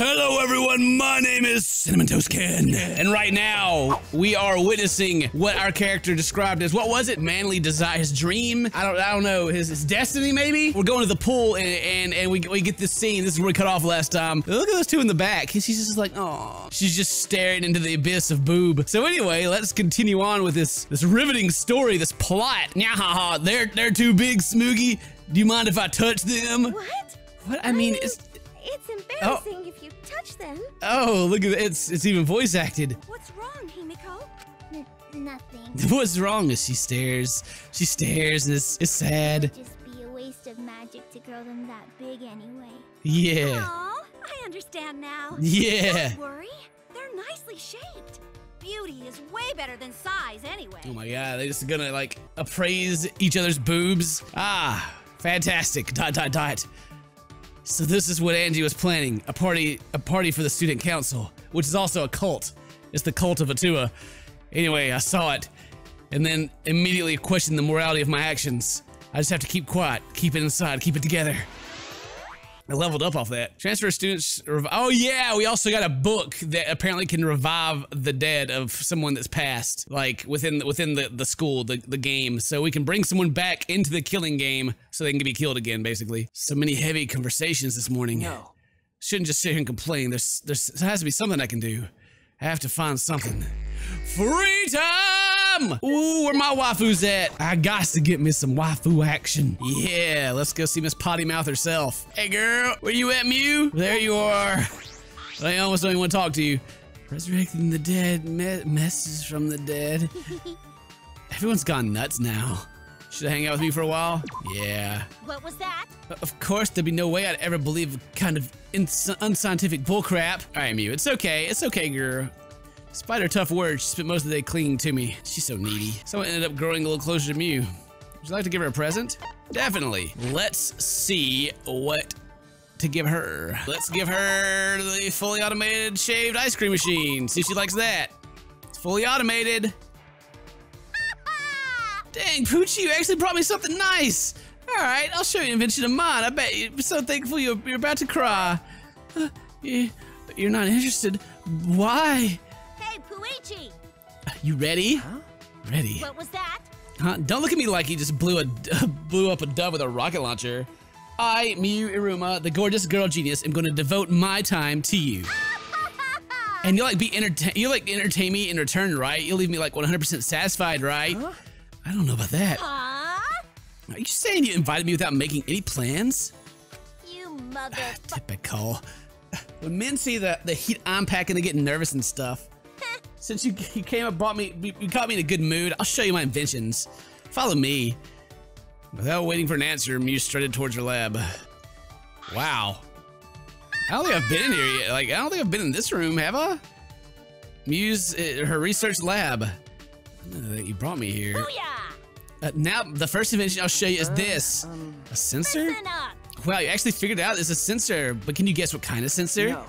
Hello, everyone. My name is Cinnamon Toast Ken, and right now we are witnessing what our character described as what was it? Manly desire, his dream. I don't, I don't know, his, his destiny maybe. We're going to the pool, and and, and we, we get this scene. This is where we cut off last time. Look at those two in the back. She's just like, oh, she's just staring into the abyss of boob. So anyway, let's continue on with this this riveting story, this plot. Nyahaha, they're they're too big, Smoogie. Do you mind if I touch them? What? What I mean is. It's embarrassing if you touch them. Oh, look at it. It's, it's even voice acted. What's wrong, Himiko? N nothing. What's wrong is she stares. She stares and it's, it's sad. It Just be a waste of magic to grow them that big anyway. Yeah. Aw, I understand now. Yeah. Don't worry. They're nicely shaped. Beauty is way better than size anyway. Oh my god, they're just gonna like appraise each other's boobs. Ah, fantastic. Dot dot dot. So this is what Angie was planning. A party a party for the student council, which is also a cult. It's the cult of Atua. Anyway, I saw it and then immediately questioned the morality of my actions. I just have to keep quiet, keep it inside, keep it together. I leveled up off that. Transfer students. Oh yeah, we also got a book that apparently can revive the dead of someone that's passed, like within the, within the the school, the the game. So we can bring someone back into the killing game, so they can be killed again, basically. So many heavy conversations this morning. No. Shouldn't just sit here and complain. There's there's there has to be something I can do. I have to find something. Free time! Ooh, where my waifu's at? I got to get me some waifu action. Yeah, let's go see Miss Potty Mouth herself. Hey girl, where you at, Miu? There you are. I almost don't even want to talk to you. Resurrecting the dead, me messages from the dead. Everyone's gone nuts now. Should I hang out with me for a while? Yeah. What was that? Of course, there'd be no way I'd ever believe kind of ins- unscientific bullcrap. All right, Miu, it's okay. It's okay, girl. Despite her tough words, she spent most of the day clinging to me. She's so needy. Someone ended up growing a little closer to Miu. Would you like to give her a present? Definitely. Let's see what to give her. Let's give her the fully automated shaved ice cream machine. See if she likes that. It's fully automated. Dang, Poochie, you actually brought me something nice. All right, I'll show you an invention of mine. I bet you're so thankful you're, you're about to cry. Uh, you, you're not interested. Why? Puichi! You ready? Huh? Ready. What was that? Huh? Don't look at me like you just blew a blew up a dove with a rocket launcher. I, Miu Iruma, the gorgeous girl genius, am going to devote my time to you. And you'll like be entertain you'll like entertain me in return, right? You'll leave me like 100% satisfied, right? I don't know about that. Huh? Are you saying you invited me without making any plans? You mother. Typical. When men see the, the heat I'm packing, they get nervous and stuff. Since you, you came up, brought me, you, you got me in a good mood, I'll show you my inventions. Follow me. Without waiting for an answer, Miu strutted towards her lab. Wow. I don't think I've been in here yet. Like, I don't think I've been in this room, have I? Miu's, uh, her research lab. That you brought me here. Booyah! Uh, now, the first invention I'll show you is this. A sensor? Listen! Wow, you actually figured out. It's a sensor, but can you guess what kind of sensor? No.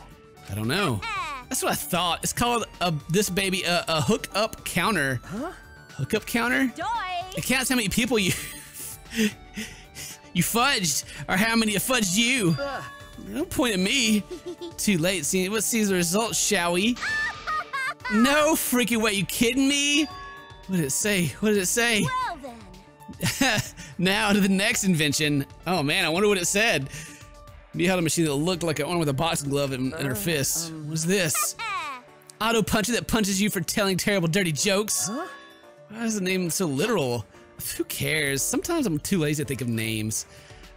I don't know. That's what I thought. It's called a, this baby a, a hook up counter. Huh? Hook up counter? Joy! It counts how many people you you fudged or how many fudged you. Ugh. Don't point at me. Too late. See, let's see the results, shall we? No freaking way. You kidding me? What did it say? What did it say? Well then. now to the next invention. Oh man, I wonder what it said. You held a machine that looked like a one with a boxing glove in, in her fist. What's this? Auto puncher that punches you for telling terrible, dirty jokes. Huh? Why is the name so literal? Who cares? Sometimes I'm too lazy to think of names.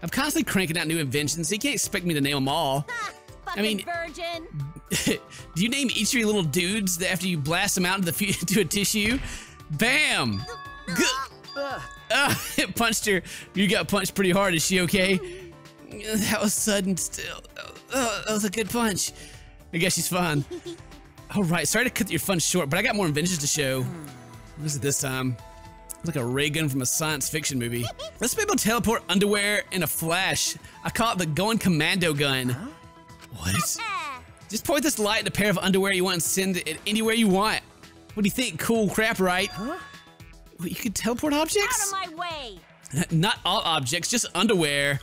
I'm constantly cranking out new inventions, so you can't expect me to name them all. I mean- virgin. Do you name each of your little dudes that after you blast them out into the into a tissue? Bam! Good. Uh, it punched her. You got punched pretty hard. Is she okay? That was sudden still. Oh, that was a good punch. I guess she's fine. All right, sorry to cut your fun short, but I got more inventions to show. What is it this time? It's like a ray gun from a science fiction movie. Let's be able to teleport underwear in a flash. I call it the going commando gun. What? Eh. Just point this light in a pair of underwear you want and send it anywhere you want. What do you think? Cool crap, right? Huh? What, you can teleport objects? Out of my way. Not all objects, just underwear.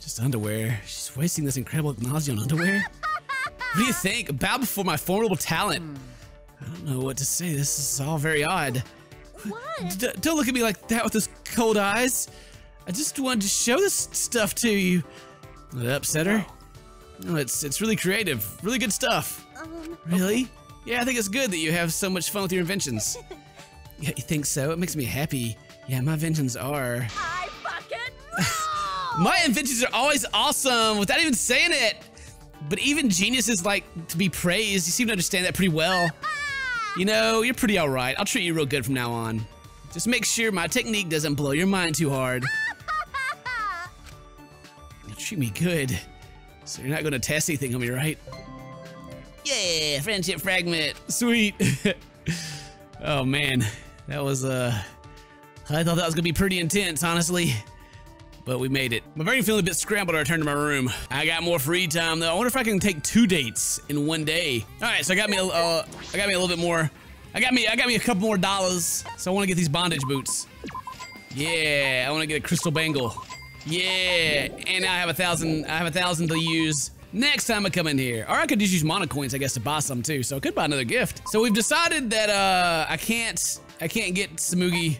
Just underwear. She's wasting this incredible technology on underwear. What do you think? Bow before my formidable talent. I don't know what to say. This is all very odd. What? D don't look at me like that with those cold eyes. I just wanted to show this stuff to you. Did it upset her? No, it's it's really creative, really good stuff. Um, Really? Yeah, I think it's good that you have so much fun with your inventions. Yeah, you think so? It makes me happy. Yeah, my inventions are. I fucking! My inventions are always awesome without even saying it. But even geniuses like to be praised. You seem to understand that pretty well. You know, you're pretty alright. I'll treat you real good from now on. Just make sure my technique doesn't blow your mind too hard. You treat me good. So you're not gonna test anything on me, right? Yeah, friendship fragment. Sweet. oh man, that was uh I thought that was gonna be pretty intense, honestly. But we made it. My brain feeling a bit scrambled. I returned to my room. I got more free time though. I wonder if I can take two dates in one day. All right, so I got me a, uh, I got me a little bit more. I got me, I got me a couple more dollars. So I want to get these bondage boots. Yeah, I want to get a crystal bangle. Yeah, and I have a thousand. I have a thousand to use next time I come in here. Or I could just use mana coins, I guess, to buy some too. So I could buy another gift. So we've decided that uh, I can't, I can't get Samugi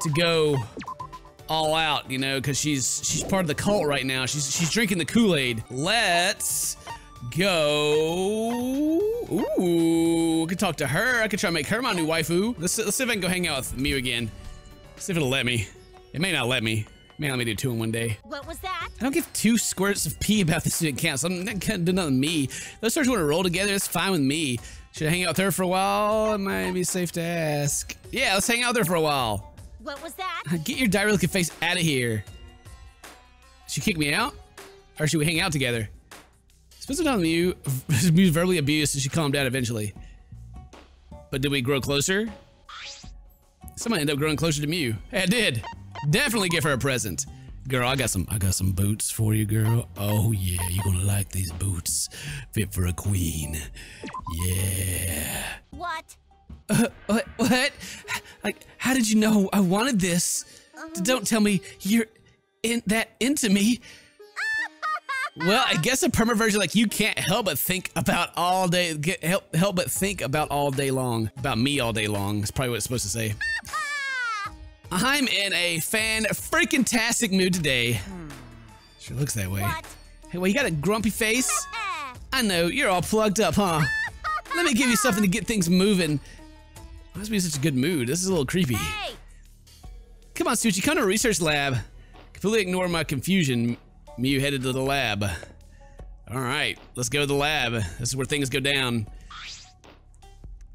to go all out, you know, because she's she's part of the cult right now. She's she's drinking the Kool-Aid. Let's go. Ooh, I could talk to her. I could try to make her my new waifu. Let's let's see if I can go hang out with Miu again. See if it'll let me. It may not let me. It may let me do two in one day. What was that? I don't give two squirts of pee about the student council. I'm not gonna do nothing with me. Those stars want to roll together. It's fine with me. Should I hang out with her for a while? It might be safe to ask. Yeah, let's hang out there for a while. What was that? Get your diary looking face out of here. She kicked me out? Or should we hang out together? Spend some time with Miu. Miu's verbally abused, and she calmed down eventually. But did we grow closer? Someone ended up growing closer to Miu. Hey, I did. Definitely give her a present. Girl, I got some I got some boots for you, girl. Oh yeah, you're gonna like these boots. Fit for a queen. Yeah. What? Uh, what? What? Like, how did you know I wanted this? Don't tell me you're in that into me. Well, I guess a perma-virgin like you can't help but think about all day. Get, help, help but think about all day long. About me all day long. That's probably what it's supposed to say. I'm in a fan freaking tastic mood today. Sure looks that way. What? Hey, well, you got a grumpy face. I know you're all plugged up, huh? Let me give you something to get things moving. Why must be in such a good mood? This is a little creepy. Hey! Come on, Suchi, come to a research lab. Completely ignore my confusion. Miu headed to the lab. All right, let's go to the lab. This is where things go down.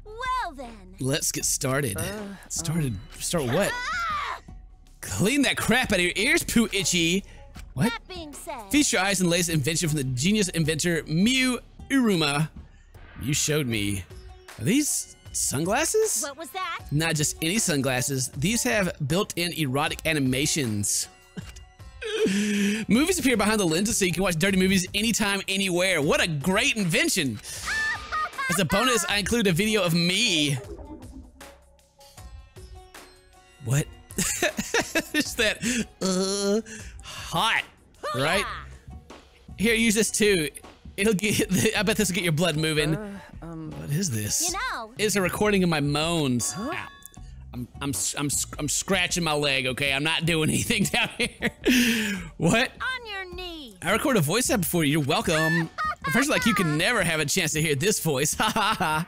Well then. Let's get started. Started. Start what? Ah! Clean that crap out of your ears, poo Itchy. What? That being said, Feast your eyes on the latest invention from the genius inventor Miu Iruma. You showed me. Are these sunglasses? what was that? Not just any sunglasses, these have built-in erotic animations. movies appear behind the lenses so you can watch dirty movies anytime, anywhere. What a great invention! As a bonus, I include a video of me. What? Is that uh, hot, right? Here, use this too. It'll get. I bet this will get your blood moving. Uh, um, what is this? You know, It's a recording of my moans. Ow. I'm, I'm, I'm, I'm scratching my leg, okay? I'm not doing anything down here. what? on your knee. I recorded a voice app for you. You're welcome. A person like you can never have a chance to hear this voice. Ha ha ha.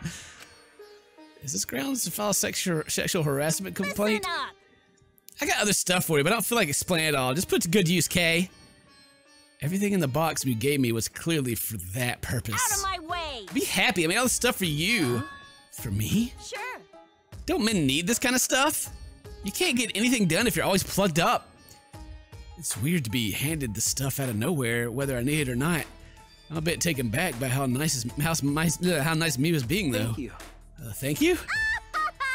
Is this grounds to file a sexual, sexual harassment complaint? up. I got other stuff for you, but I don't feel like explaining it all. Just put it to good use, Kay. Everything in the box you gave me was clearly for that purpose. Out of my way. Be happy. I made all this stuff for you. For me? Sure. Don't men need this kind of stuff? You can't get anything done if you're always plugged up. It's weird to be handed the stuff out of nowhere, whether I need it or not. I'm a bit taken back by how nice is, how nice uh, how nice me was being though. Thank you. Uh, thank you.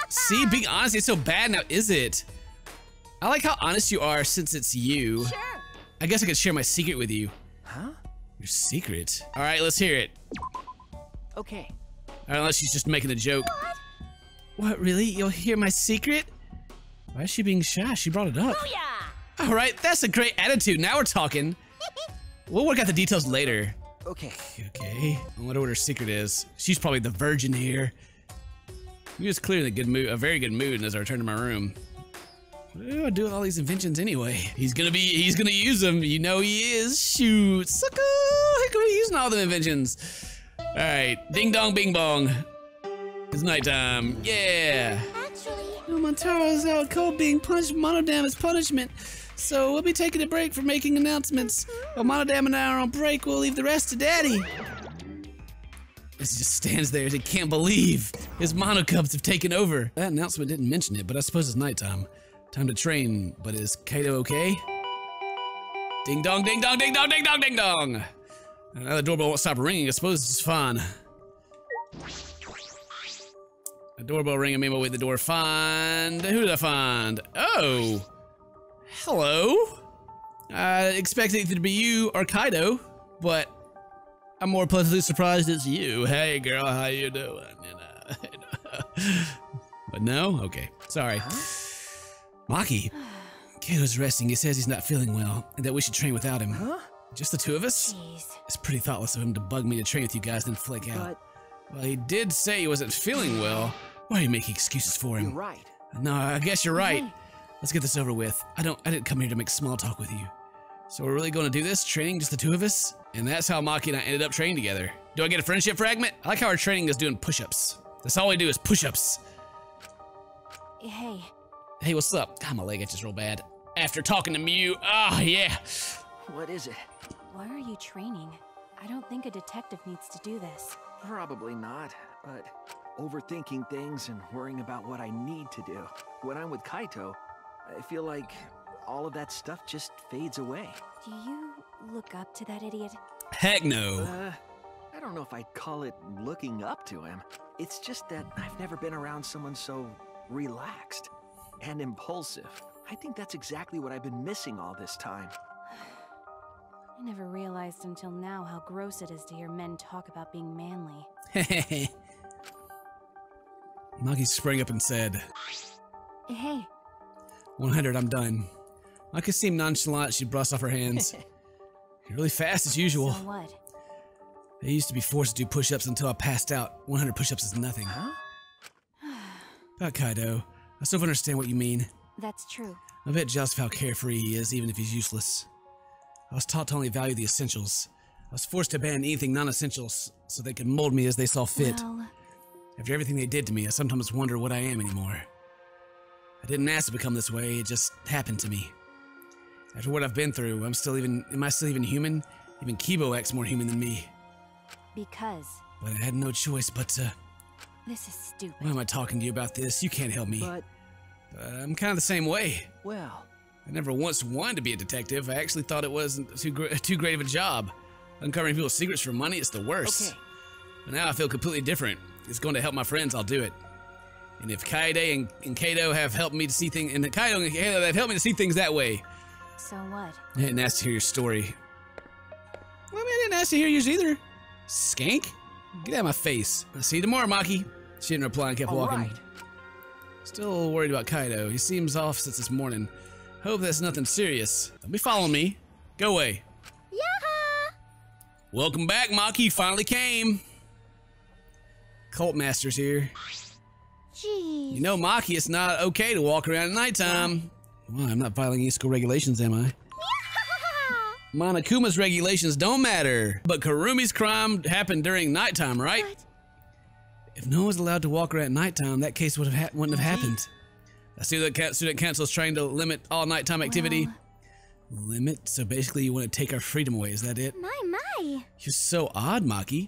See, being honest is so bad now, is it? I like how honest you are since it's you. Sure. I guess I could share my secret with you. Huh? Your secret? All right, let's hear it. Okay. Or unless she's just making a joke. What? What, really? You'll hear my secret? Why is she being shy? She brought it up. Booyah! All right, that's a great attitude. Now we're talking. We'll work out the details later. Okay. Okay. I wonder what her secret is. She's probably the virgin here. He was clearly in a good mood, a very good mood as I returned to my room. What do I do with all these inventions anyway? He's gonna be, he's gonna use them. You know he is. Shoot, sucker! He's gonna be using all the inventions. All right, ding dong, bing bong. It's nighttime. Yeah. Actually, Oh, Monotaro's out cold being punished monodam as punishment. So we'll be taking a break from making announcements. While monodam and I are on break, we'll leave the rest to Daddy. This just stands there as he can't believe his Monokubs have taken over. That announcement didn't mention it, but I suppose it's nighttime. Time to train, but is Kaito okay? Ding dong, ding dong, ding dong, ding dong, ding dong. Now the doorbell won't stop ringing. I suppose it's fine. A doorbell ring. I made my way to the door. Find who did I find? Oh, hello. Uh, I expected it to be you or Kaito, but I'm more pleasantly surprised it's you. Hey, girl, how you doing? You know, but no, okay, sorry. Maki, Kaito's resting. He says he's not feeling well, and that we should train without him. Huh? Just the two of us? jeez. It's pretty thoughtless of him to bug me to train with you guys, and then flake out. But Well, he did say he wasn't feeling well. Why are you making excuses for him? you're him? right. No, I guess you're right. Hey. Let's get this over with. I don't. I didn't come here to make small talk with you. So we're really going to do this training, just the two of us, and that's how Maki and I ended up training together. Do I get a friendship fragment? I like how our training is doing push-ups. That's all we do is push-ups. Hey, Hey, what's up? God, my leg itches real bad. After talking to Miu, ah, yeah. What is it? why are you training? I don't think a detective needs to do this. Probably not, but overthinking things and worrying about what I need to do. When I'm with Kaito, I feel like all of that stuff just fades away. Do you look up to that idiot? Heck no. Uh, I don't know if I'd call it looking up to him. It's just that I've never been around someone so relaxed and impulsive. I think that's exactly what I've been missing all this time. I never realized until now how gross it is to hear men talk about being manly. Maki sprang up and said, Hey, 100, I'm done. Maki seemed nonchalant. She brushed off her hands. Really fast as usual. so what? I used to be forced to do push-ups until I passed out. 100 push-ups is nothing. Huh? About Kaito, I still don't understand what you mean. That's true. I bet jealous of how carefree he is, even if he's useless. I was taught to only value the essentials. I was forced to abandon anything non-essentials so they could mold me as they saw fit. Well, After everything they did to me, I sometimes wonder what I am anymore. I didn't ask to become this way, it just happened to me. After what I've been through, I'm still even am I still even human? Even Keebo acts more human than me. because But I had no choice but to this is stupid. why am I talking to you about this? You can't help me. But, Uh, I'm kind of the same way. well, I never once wanted to be a detective. I actually thought it wasn't too, gr- too great of a job. Uncovering people's secrets for money is the worst. okay. But now I feel completely different. It's going to help my friends, I'll do it. And if Kaede and, and Kaito have helped me to see things, and Kaido and Kaito have helped me to see things that way, So what? I didn't ask to hear your story. Well, I mean, I didn't ask to hear yours either. Skank? Get out of my face. I'll see you tomorrow, Maki. She didn't reply and kept All walking. right. Still worried about Kaito. He seems off since this morning. Hope that's nothing serious. Don't be following me. Go away. Yeah! Welcome back, Maki. Finally came. Cult Master's here. Jeez. You know, Maki, it's not okay to walk around at nighttime. Well, I'm not violating any school regulations, am I? Monokuma's regulations don't matter. But Kirumi's crime happened during nighttime, right? What? If no one was allowed to walk around at nighttime, that case would have ha- wouldn't have happened. I see that student council is trying to limit all nighttime activity. Well, Limit? So basically, you want to take our freedom away? Is that it? my, my. You're so odd, Maki.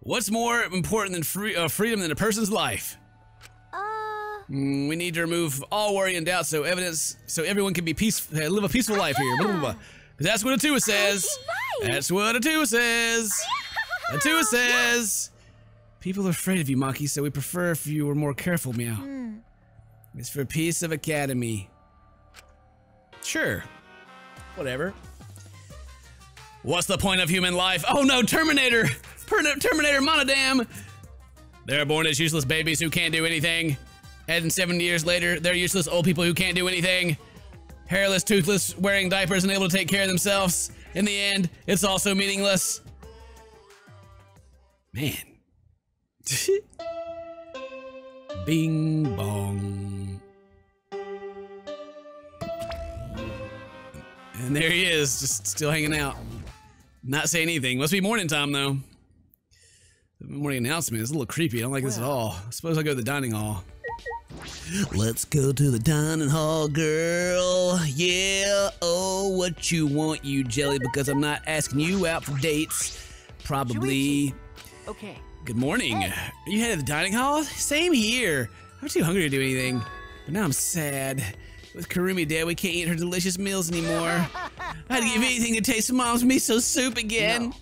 What's more important than free, uh, freedom than a person's life? Uh, Mm, we need to remove all worry and doubt, so evidence, so everyone can be peace, uh, live a peaceful life here. Blah, blah, blah. 'Cause that's what a two says. right. That's what a two says. A two says. People are afraid of you, Maki, so we prefer if you were more careful, Meow. Hmm. It's for peace of academy. Sure. Whatever. What's the point of human life? Oh no, Terminator! Per- Terminator Monodam! They're born as useless babies who can't do anything. And 70 years later, they're useless old people who can't do anything. Hairless, toothless, wearing diapers, and able to take care of themselves. In the end, it's also meaningless. Man. Bing bong. And there he is, just still hanging out. Not saying anything. Must be morning time though. The morning announcement is a little creepy. I don't like this at all. I suppose I'll go to the dining hall. Let's go to the dining hall, girl. Yeah. Oh, what you want, you jelly? Because I'm not asking you out for dates. Probably. Okay. Good morning. Are you headed to the dining hall? Same here. I'm too hungry to do anything. But now I'm sad. With Kirumi dead, we can't eat her delicious meals anymore. I'd give anything to taste mom's miso soup again.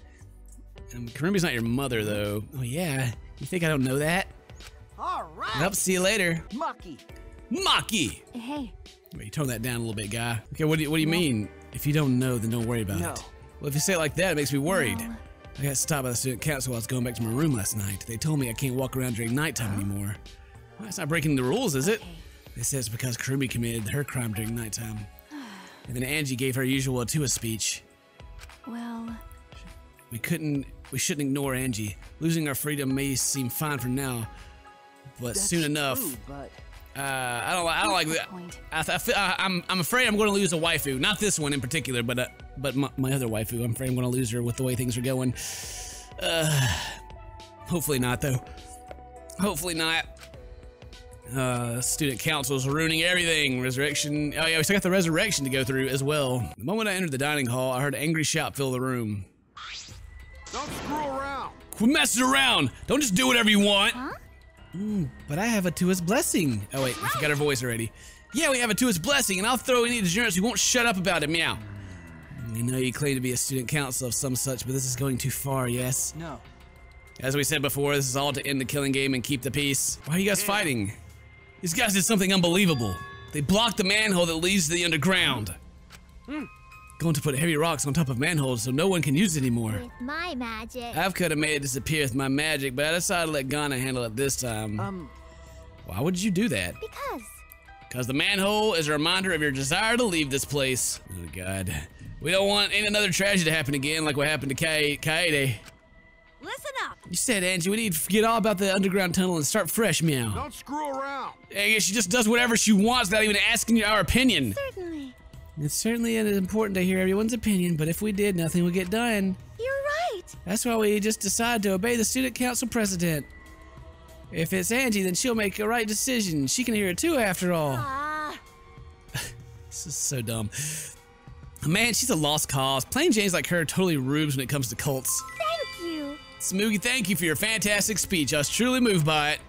Um, Kirumi's not your mother, though. Oh, yeah. You think I don't know that? All right. Well, see you later. Maki. Maki! Hey, Wait, you tone that down a little bit, guy. Okay, what do you, what do you mean? If you don't know, then don't worry about No. it. Well, if you say it like that, it makes me worried. No. I got stopped by the student council while I was going back to my room last night. They told me I can't walk around during nighttime anymore. Well, that's not breaking the rules, is it? They said it's because Kirumi committed her crime during nighttime. And then Angie gave her usual Atua speech. Well, We couldn't, we shouldn't ignore Angie. Losing our freedom may seem fine for now, but soon enough, true, but uh, I don't, li- I don't like that. I, th- I feel, I, I'm, I'm afraid I'm going to lose a waifu. Not this one in particular, but, uh, but my, my other waifu. I'm afraid I'm going to lose her with the way things are going. Uh, hopefully not, though. Hopefully not. Uh, student council's ruining everything. Resurrection. Oh yeah, we still got the resurrection to go through as well. The moment I entered the dining hall, I heard an angry shout fill the room. Don't screw around. Quit messing around! Don't just do whatever you want! Huh? Mm, but I have Atua's blessing. Oh wait, I forgot her voice already. Yeah, we have Atua's blessing, and I'll throw any degenerates who won't shut up about it. Meow. I know you claim to be a student council of some such, but this is going too far, yes? no. As we said before, this is all to end the killing game and keep the peace. Why are you guys fighting? These guys did something unbelievable. They blocked the manhole that leads to the underground. Going to put heavy rocks on top of manholes so no one can use it anymore. With my magic. I could have made it disappear with my magic, but I decided to let Gonta handle it this time. Um, Why would you do that? Because. Because the manhole is a reminder of your desire to leave this place. Oh god. We don't want ain't another tragedy to happen again like what happened to Ka- Kaede. Listen up. You said, Angie, we need to forget all about the underground tunnel and start fresh, meow. Don't screw around. I guess she just does whatever she wants without even asking our opinion. Certainly. It's certainly important to hear everyone's opinion, but if we did, nothing would get done. You're right. That's why we just decided to obey the student council president. If it's Angie, then she'll make a right decision. She can hear it too, after all. This is so dumb. Man, she's a lost cause. Plain Jane's like her totally rubes when it comes to cults. thank you. Smoogie, thank you for your fantastic speech. I was truly moved by it.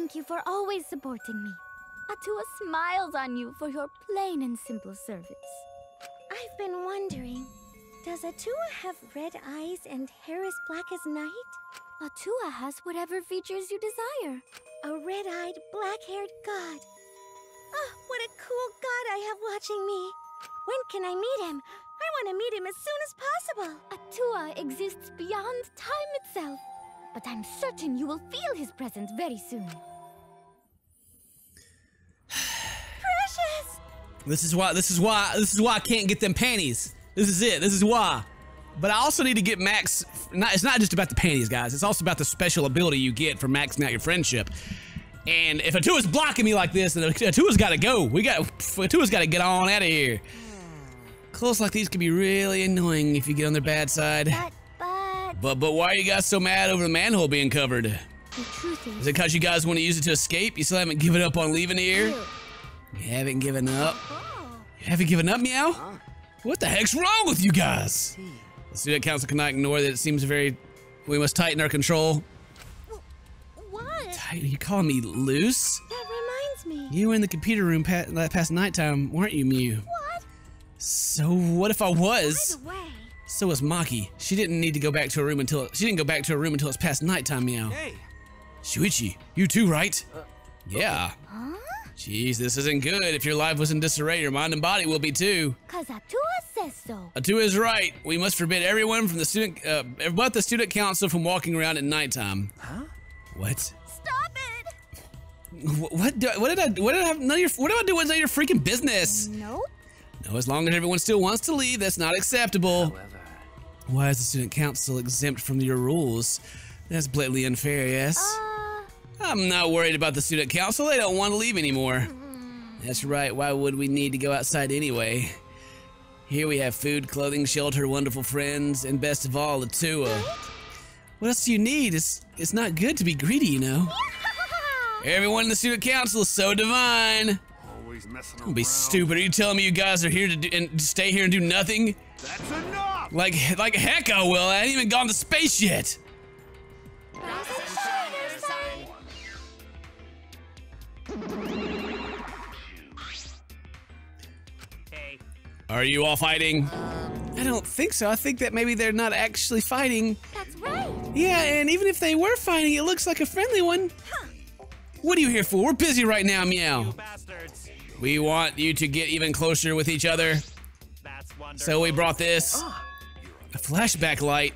Thank you for always supporting me. Atua smiles on you for your plain and simple service. I've been wondering, does Atua have red eyes and hair as black as night? Atua has whatever features you desire. A red-eyed, black-haired god. Oh, what a cool god I have watching me. When can I meet him? I want to meet him as soon as possible. Atua exists beyond time itself, but I'm certain you will feel his presence very soon. This is why. This is why. This is why I can't get them panties. This is it. This is why. But I also need to get Max. Not, it's not just about the panties, guys. It's also about the special ability you get for maxing out your friendship. And if Atua's blocking me like this, then Atua's got to go. We got Atua's got to get on out of here. Close like these can be really annoying if you get on their bad side. But, but, But but why are you guys so mad over the manhole being covered? the truth Is is, it because you guys want to use it to escape? You still haven't given up on leaving here? You haven't given up? You haven't given up, meow? What the heck's wrong with you guys? The student council cannot ignore that it seems very. We must tighten our control. What? Tight- You calling me loose? That reminds me. You were in the computer room pa- that past nighttime, weren't you, Miu? What? So what if I was? By the way, So was Maki. She didn't need to go back to her room until she didn't go back to her room until it's past nighttime, meow. hey. Shuichi, you too, right? Uh, yeah. huh? Jeez, this isn't good. If your life was in disarray, your mind and body will be too. Cause Atua says so. Atua is right. We must forbid everyone from the student, uh, but the student council from walking around at nighttime. Huh? What? Stop it! Wh- What? Do, what did I? What did I have? None of your. What do I do? What's none of your freaking business? Nope. No, as long as everyone still wants to leave, that's not acceptable. However, Why is the student council exempt from your rules? That's blatantly unfair, yes? Uh, I'm not worried about the student council. They don't want to leave anymore. That's right. Why would we need to go outside anyway? Here we have food, clothing, shelter, wonderful friends, and best of all, Atua. What else do you need? It's, it's not good to be greedy, you know? Everyone in the student council is so divine. Always messing Don't around. be stupid. Are you telling me you guys are here to do, and stay here and do nothing? That's enough! Like, like heck I will. I ain't even gone to space yet. Are you all fighting? I don't think so. I think that maybe they're not actually fighting. That's right. Yeah, and even if they were fighting, it looks like a friendly one. Huh. What are you here for? We're busy right now, Meow. Bastards. We want you to get even closer with each other. That's wonderful. So we brought this. A flashback light.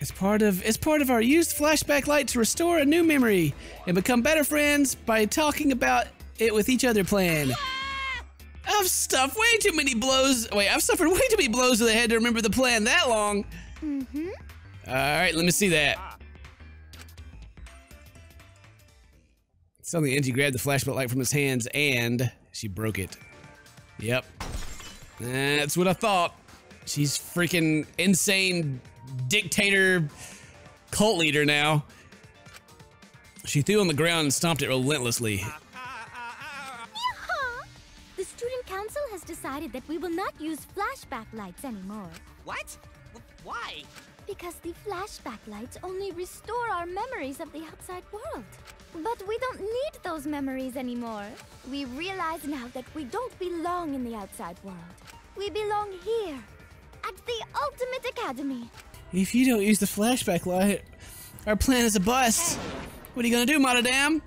It's part of it's part of our used flashback light to restore a new memory and become better friends by talking about it with each other plan. I've stuffed way too many blows. Wait, I've suffered way too many blows to the head to remember the plan that long. Mm-hmm. All right, let me see that. Suddenly, Angie grabbed the flashlight light from his hands and she broke it. Yep. That's what I thought. She's freaking insane dictator cult leader now. She threw on the ground and stomped it relentlessly. Decided that we will not use flashback lights anymore. What? Why? Because the flashback lights only restore our memories of the outside world. But we don't need those memories anymore. We realize now that we don't belong in the outside world. We belong here, at the Ultimate Academy. If you don't use the flashback light, our plan is a bust. What are you gonna do, Monodam?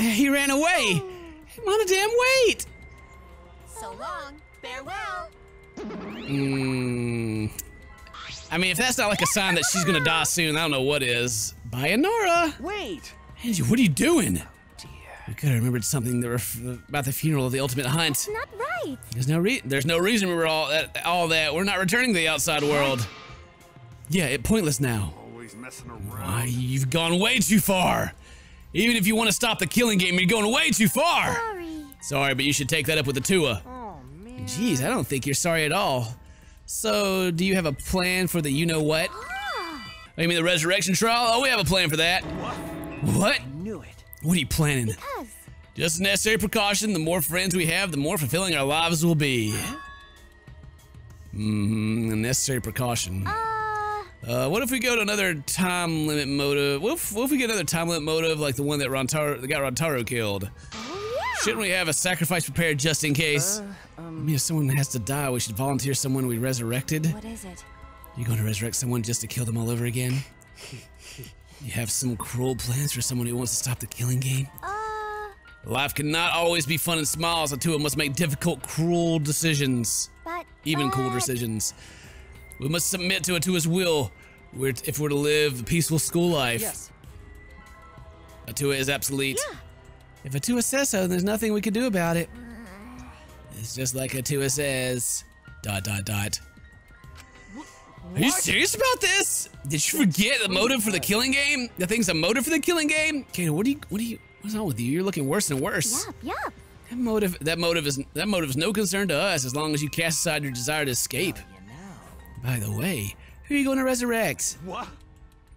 He ran away. Monodam, wait! so long. Farewell. Mm. I mean, if that's not like a sign that she's gonna die soon, I don't know what is. Bye-onara. wait! Angie, what are you doing? Dear. We could have remembered something that ref- about the funeral of the ultimate hunt. Not right. There's no re- there's no reason we were all that all that. We're not returning to the outside world. Yeah, it pointless now. Always messing around. Why, you've gone way too far. Even if you want to stop the killing game, you're going way too far. Sorry. Sorry, but you should take that up with the Tua. Oh, man. Jeez, I don't think you're sorry at all. So, do you have a plan for the you know what? Ah, Oh, you mean the resurrection trial? Oh, we have a plan for that. What? What? I Knew it. What are you planning? because Just a necessary precaution. The more friends we have, the more fulfilling our lives will be. Mm-hmm, a necessary precaution. uh, Uh, what if we go to another time limit motive? What if, what if we get another time limit motive like the one that Rantaro, that got Rantaro killed? oh yeah. Shouldn't we have a sacrifice prepared just in case? I mean, if someone has to die, we should volunteer someone we resurrected. What is it? You going to resurrect someone just to kill them all over again? You have some cruel plans for someone who wants to stop the killing game? Uh, Life cannot always be fun and smiles. The two of us must make difficult, cruel decisions. but Even cool decisions. We must submit to Atua's will we're, if we're to live a peaceful school life. Yes. Atua is obsolete. Yeah. If Atua says so, there's nothing we can do about it. It's just like Atua says. Dot dot dot. Are you serious about this? Did you forget the motive for the killing game? The thing's a motive for the killing game? Kaito, what do you what do you what's wrong with you? You're looking worse and worse. Yup, yup. That motive that motive is that motive is no concern to us as long as you cast aside your desire to escape. By the way, who are you going to resurrect? What?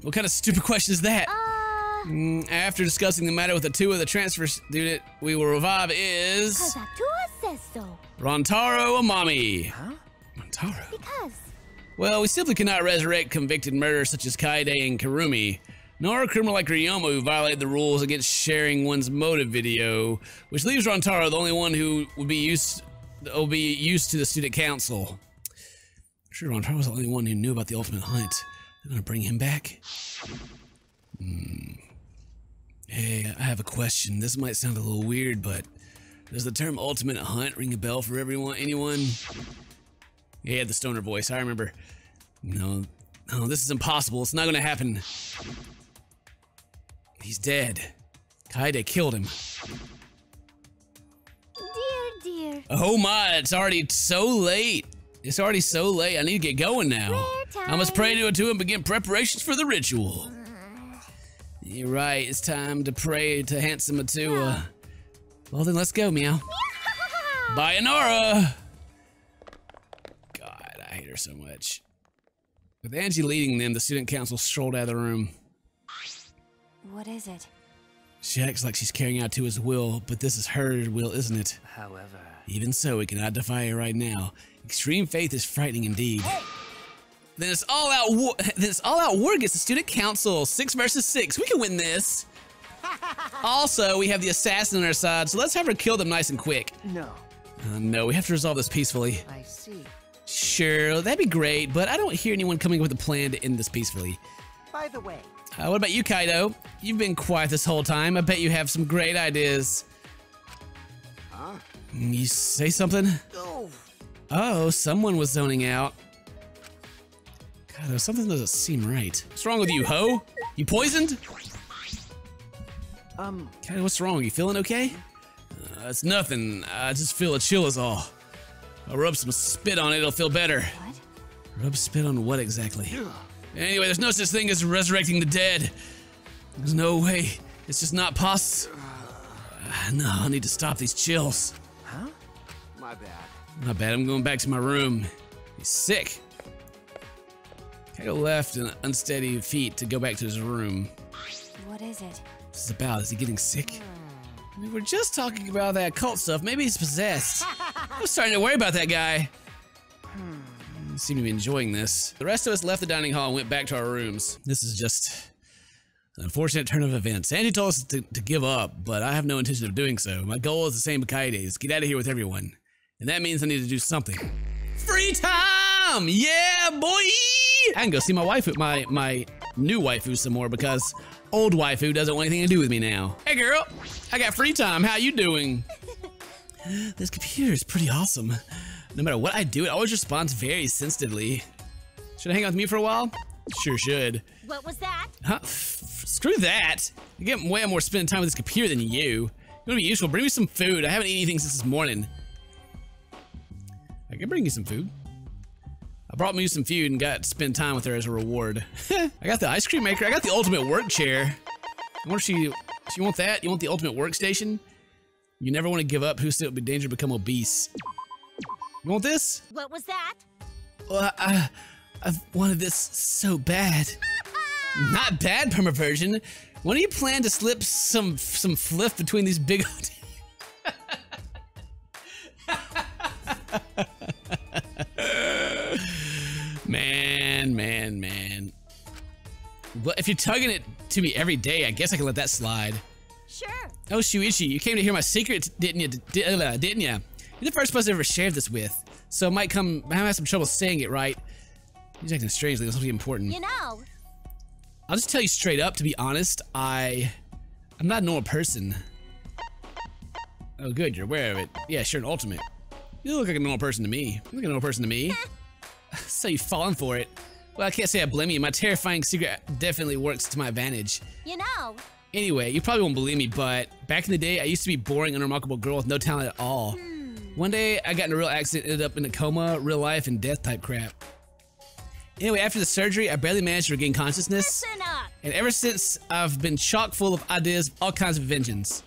What kind of stupid question is that? Uh, Mm, After discussing the matter with the two of the transfer student we will revive is cause Atua says so. Rantaro Amami. Huh? Rantaro? Because Well, we simply cannot resurrect convicted murderers such as Kaede and Kirumi, nor a criminal like Ryoma who violated the rules against sharing one's motive video, which leaves Rantaro the only one who will be used will be used to the student council. Sure Rantaro was the only one who knew about the ultimate hunt. I'm gonna bring him back. Hmm. Hey, I have a question. This might sound a little weird, but does the term ultimate hunt ring a bell for everyone? Anyone? He had the stoner voice. I remember. No, no, this is impossible. It's not going to happen. He's dead. Kaede killed him. Dear, dear. Oh my, it's already so late. It's already so late. I need to get going now. Prayer I must pray to Atu and begin preparations for the ritual. You're right. It's time to pray to handsome Atua. Well then, let's go, meow. Bye-onara. God, I hate her so much. With Angie leading them, the student council strolled out of the room. What is it? She acts like she's carrying out Tua's will, but this is her will, isn't it? However, Even so, we cannot defy her right now. Extreme faith is frightening indeed. Then it's all out war. Then it's all out war against the student council. Six versus six. We can win this. also, we have the assassin on our side, so let's have her kill them nice and quick. no. Uh, no, we have to resolve this peacefully. I see. Sure, that'd be great, but I don't hear anyone coming up with a plan to end this peacefully. By the way, Uh, what about you, Kaito? You've been quiet this whole time. I bet you have some great ideas. Huh? Mm, You say something? oh, Oh, someone was zoning out. God, there's something that doesn't seem right. What's wrong with you, ho? You poisoned? Um, God, what's wrong? You feeling okay? Uh, it's nothing. I just feel a chill is all. I'll rub some spit on it, it'll feel better. What? Rub spit on what exactly? Anyway, there's no such thing as resurrecting the dead. There's no way. It's just not possible. no, I need to stop these chills. Huh? My bad. Not bad. I'm going back to my room. He's sick. Kaito left in unsteady feet to go back to his room. What is it? What's this about? Is he getting sick? We were just talking about that cult stuff. Maybe he's possessed. I'm starting to worry about that guy. Hmm, Seem to be enjoying this. The rest of us left the dining hall and went back to our rooms. This is just an unfortunate turn of events. Andy told us to, to give up, but I have no intention of doing so. My goal is the same as Kaede's. Get out of here with everyone. And that means I need to do something. Free time! Yeah, boy! I can go see my waifu, my my new waifu some more because old waifu doesn't want anything to do with me now. Hey girl, I got free time. How you doing? this computer is pretty awesome. No matter what I do, it always responds very sensitively. Should I hang out with me for a while? Sure should. What was that? Huh? F- Screw that. I get way more spending time with this computer than you. You wanna be useful? Bring me some food. I haven't eaten anything since this morning. I can bring you some food. I brought me some food and got to spend time with her as a reward. I got the ice cream maker. I got the ultimate work chair. I wonder if she, she want that? You want the ultimate workstation? You never want to give up. Who's still be danger become obese? You want this? What was that? Well, I, I've wanted this so bad. Not bad, perma-virgin. When do you plan to slip some some fliff between these big? man, man, man. Well, if you're tugging it to me every day, I guess I can let that slide. Sure. Oh, Shuichi, you came to hear my secret, didn't you? Uh, didn't you? You're the first person I ever shared this with, so it might come. I have some trouble saying it right. He's acting strangely. There's something important. You know, I'll just tell you straight up. To be honest, I, I'm not a normal person. Oh, good. You're aware of it. Yeah, sure. An ultimate. You look like a normal person to me. You look like a normal person to me. so you've fallen for it. Well, I can't say I blame you. My terrifying secret definitely works to my advantage. you know. Anyway, you probably won't believe me, but back in the day, I used to be boring, unremarkable girl with no talent at all. Hmm. One day, I got in a real accident, ended up in a coma, real life, and death type crap. Anyway, after the surgery, I barely managed to regain consciousness, and ever since, I've been chock full of ideas, all kinds of inventions.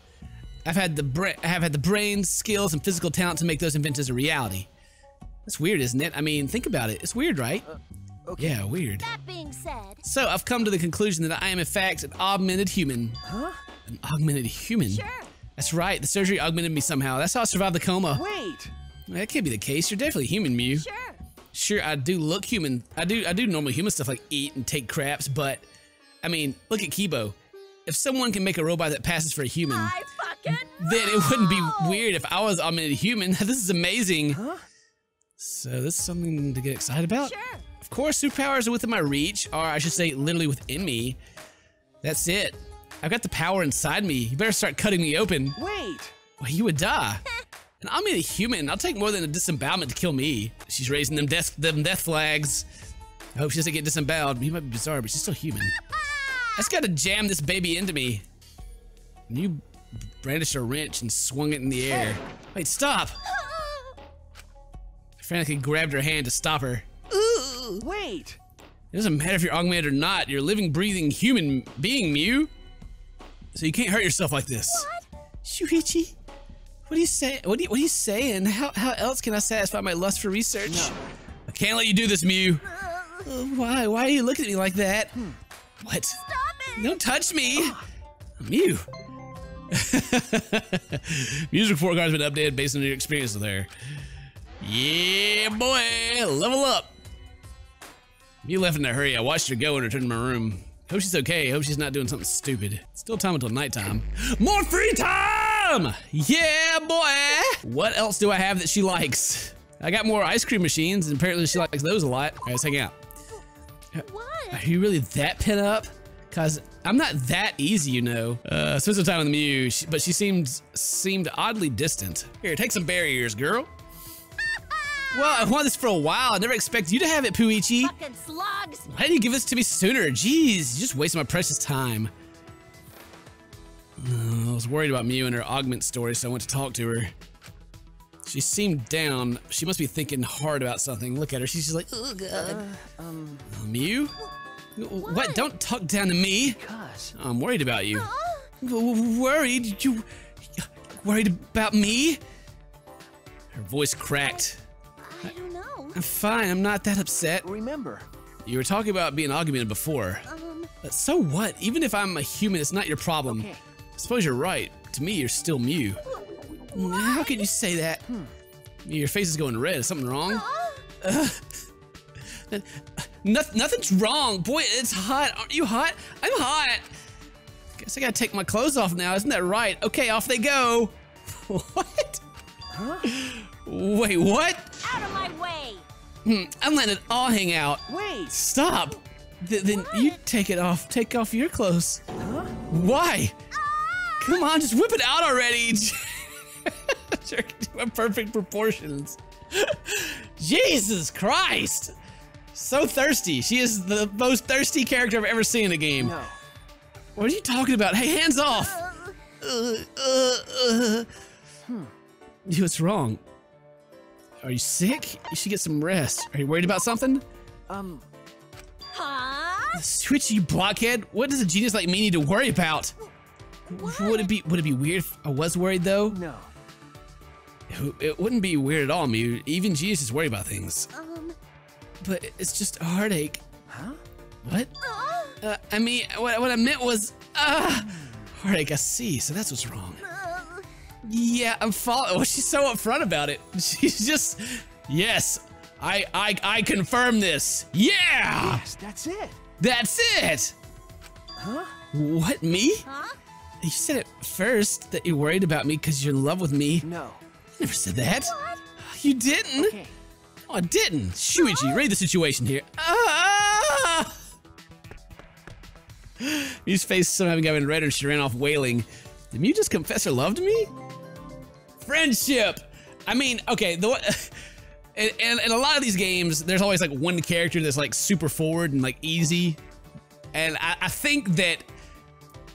I've had the I have had the brains, skills, and physical talent to make those inventions a reality. That's weird, isn't it? I mean, think about it. It's weird, right? Uh, okay. Yeah, weird. That being said, So I've come to the conclusion that I am in fact an augmented human. Huh? An augmented human? sure. That's right. The surgery augmented me somehow. That's how I survived the coma. Wait! That can't be the case. You're definitely human, Miu. Sure. Sure, I do look human. I do. I do normal human stuff like eat and take craps. But I mean, look at Keebo. If someone can make a robot that passes for a human, I fucking then it wouldn't be weird if I was augmented human. this is amazing. Huh? So this is something to get excited about. Sure. Of course, superpowers are within my reach, or I should say, literally within me. That's it. I've got the power inside me. You better start cutting me open. Wait! Well, you would die. and I'm a human. I'll take more than a disembowelment to kill me. She's raising them death them death flags. I hope she doesn't get disemboweled. He might be bizarre, but she's still human. I just gotta jam this baby into me. You brandished a wrench and swung it in the air. Wait, stop! Frantically grabbed her hand to stop her. Ooh! Wait! It doesn't matter if you're augmented or not. You're a living, breathing human being, Miu. So you can't hurt yourself like this. What? Shuichi, what are you saying? What are you, what are you saying? How, how else can I satisfy my lust for research? No. I can't let you do this, Miu. Uh, why? Why are you looking at me like that? What? Stop it! Don't touch me! Miu. Music report card's been updated based on your experience there. Yeah, boy, level up. You left in a hurry. I watched her go and returned to my room. Hope she's okay. Hope she's not doing something stupid. Still time until nighttime. More free time! Yeah, boy! What else do I have that she likes? I got more ice cream machines, and apparently she likes those a lot. All right, let's hang out. What? Are you really that pent up? Cause I'm not that easy, you know. Uh, spent some time with the Miu, but she seemed seemed oddly distant. Here, take some barriers, girl. Well, I wanted this for a while. I never expected you to have it, Puichi. Fucking slugs! Why didn't you give this to me sooner? Jeez, you just wasted my precious time. Uh, I was worried about Miu and her augment story, so I went to talk to her. She seemed down. She must be thinking hard about something. Look at her. She's just like, oh god. Um, Uh, Miu? What? Don't talk down to me. cuz. I'm worried about you. W- w- Worried? You worried about me? Her voice cracked. I don't know. I'm fine. I'm not that upset. Remember, You were talking about being augmented before. Um, But so what? Even if I'm a human, it's not your problem. Okay. I suppose you're right. To me, you're still Miu. How can you say that? Your face is going red. Is something wrong? Noth- nothing's wrong. Boy, it's hot. Aren't you hot? I'm hot. Guess I gotta take my clothes off now. Isn't that right? Okay, off they go. what? Wait, what? Out of my way! Hmm, I'm letting it all hang out. wait! Stop. Th- then you take it off. Take off your clothes. Huh? Why? Come on, just whip it out already. Jerk to perfect proportions. Jesus Christ. So thirsty. She is the most thirsty character I've ever seen in a game. No. What are you talking about? Hey, hands off. Uh, uh, uh. You, What's wrong? Are you sick? You should get some rest. Are you worried about something? Um, Huh? Switch, you blockhead. What does a genius like me need to worry about? Would it be would it be weird if I was worried though? no. It, it wouldn't be weird at all, Miu. Even geniuses worry about things. um, But it's just a heartache. Huh? What? Uh, I mean, what, what I meant was, ah, heartache. I see. So that's what's wrong. uh, Yeah, I'm following. Well, she's so upfront about it. She's just, yes, I, I, I confirm this. Yeah, Yes, that's it. that's it. Huh? What me? Huh? You said it first that you're worried about me because you're in love with me. No. I never said that. What? You didn't. Okay. Oh, I didn't. Shuichi, read the situation here. Ah! Miu's face somehow got redder and she ran off wailing. Did Miu just confess her love to me? Friendship. I mean, okay, the and, and in a lot of these games, there's always like one character that's like super forward and like easy. And I, I think that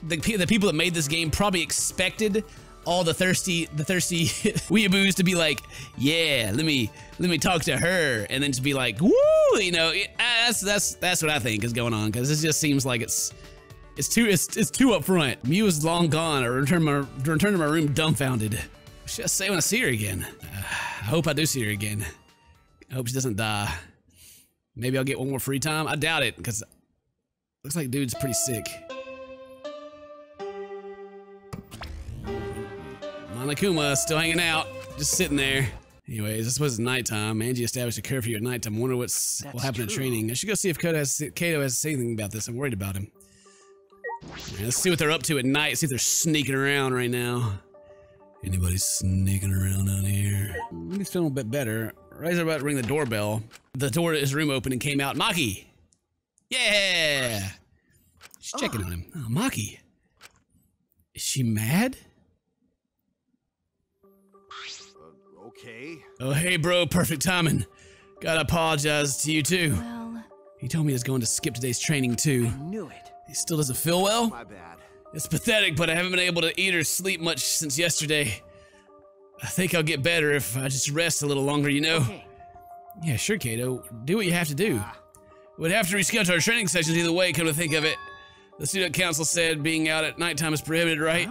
the, the people that made this game probably expected all the thirsty the thirsty weeaboos to be like, yeah, let me let me talk to her, and then to be like, woo, you know, that's that's that's what I think is going on because it just seems like it's it's too it's, it's too upfront. Miu is long gone. I return my return to my room dumbfounded. I say when I see her again? Uh, I hope I do see her again. I hope she doesn't die. Maybe I'll get one more free time. I doubt it because looks like dude's pretty sick. Monokuma still hanging out, just sitting there. Anyways, this was nighttime. Angie established a curfew at nighttime. I wonder what's That's will happen in true. training. I should go see if Kaito has Kaito has to say anything about this. I'm worried about him. Alright, let's see what they're up to at night. See if they're sneaking around right now. Anybody sneaking around out here? He's feeling a bit better. Ray's about to ring the doorbell. The door to his room opened and came out. Maki! Yeah! She's checking on him. Oh, Maki. Is she mad? Uh, okay. Oh, hey, bro, perfect timing. Gotta apologize to you, too. Well, He told me he's going to skip today's training, too. I Knew it. He still doesn't feel well? My bad. It's pathetic, but I haven't been able to eat or sleep much since yesterday. I think I'll get better if I just rest a little longer, you know? Yeah, sure, Kaito. Do what you have to do. We'd have to reschedule our training sessions either way, come to think of it. The student council said being out at nighttime is prohibited, right?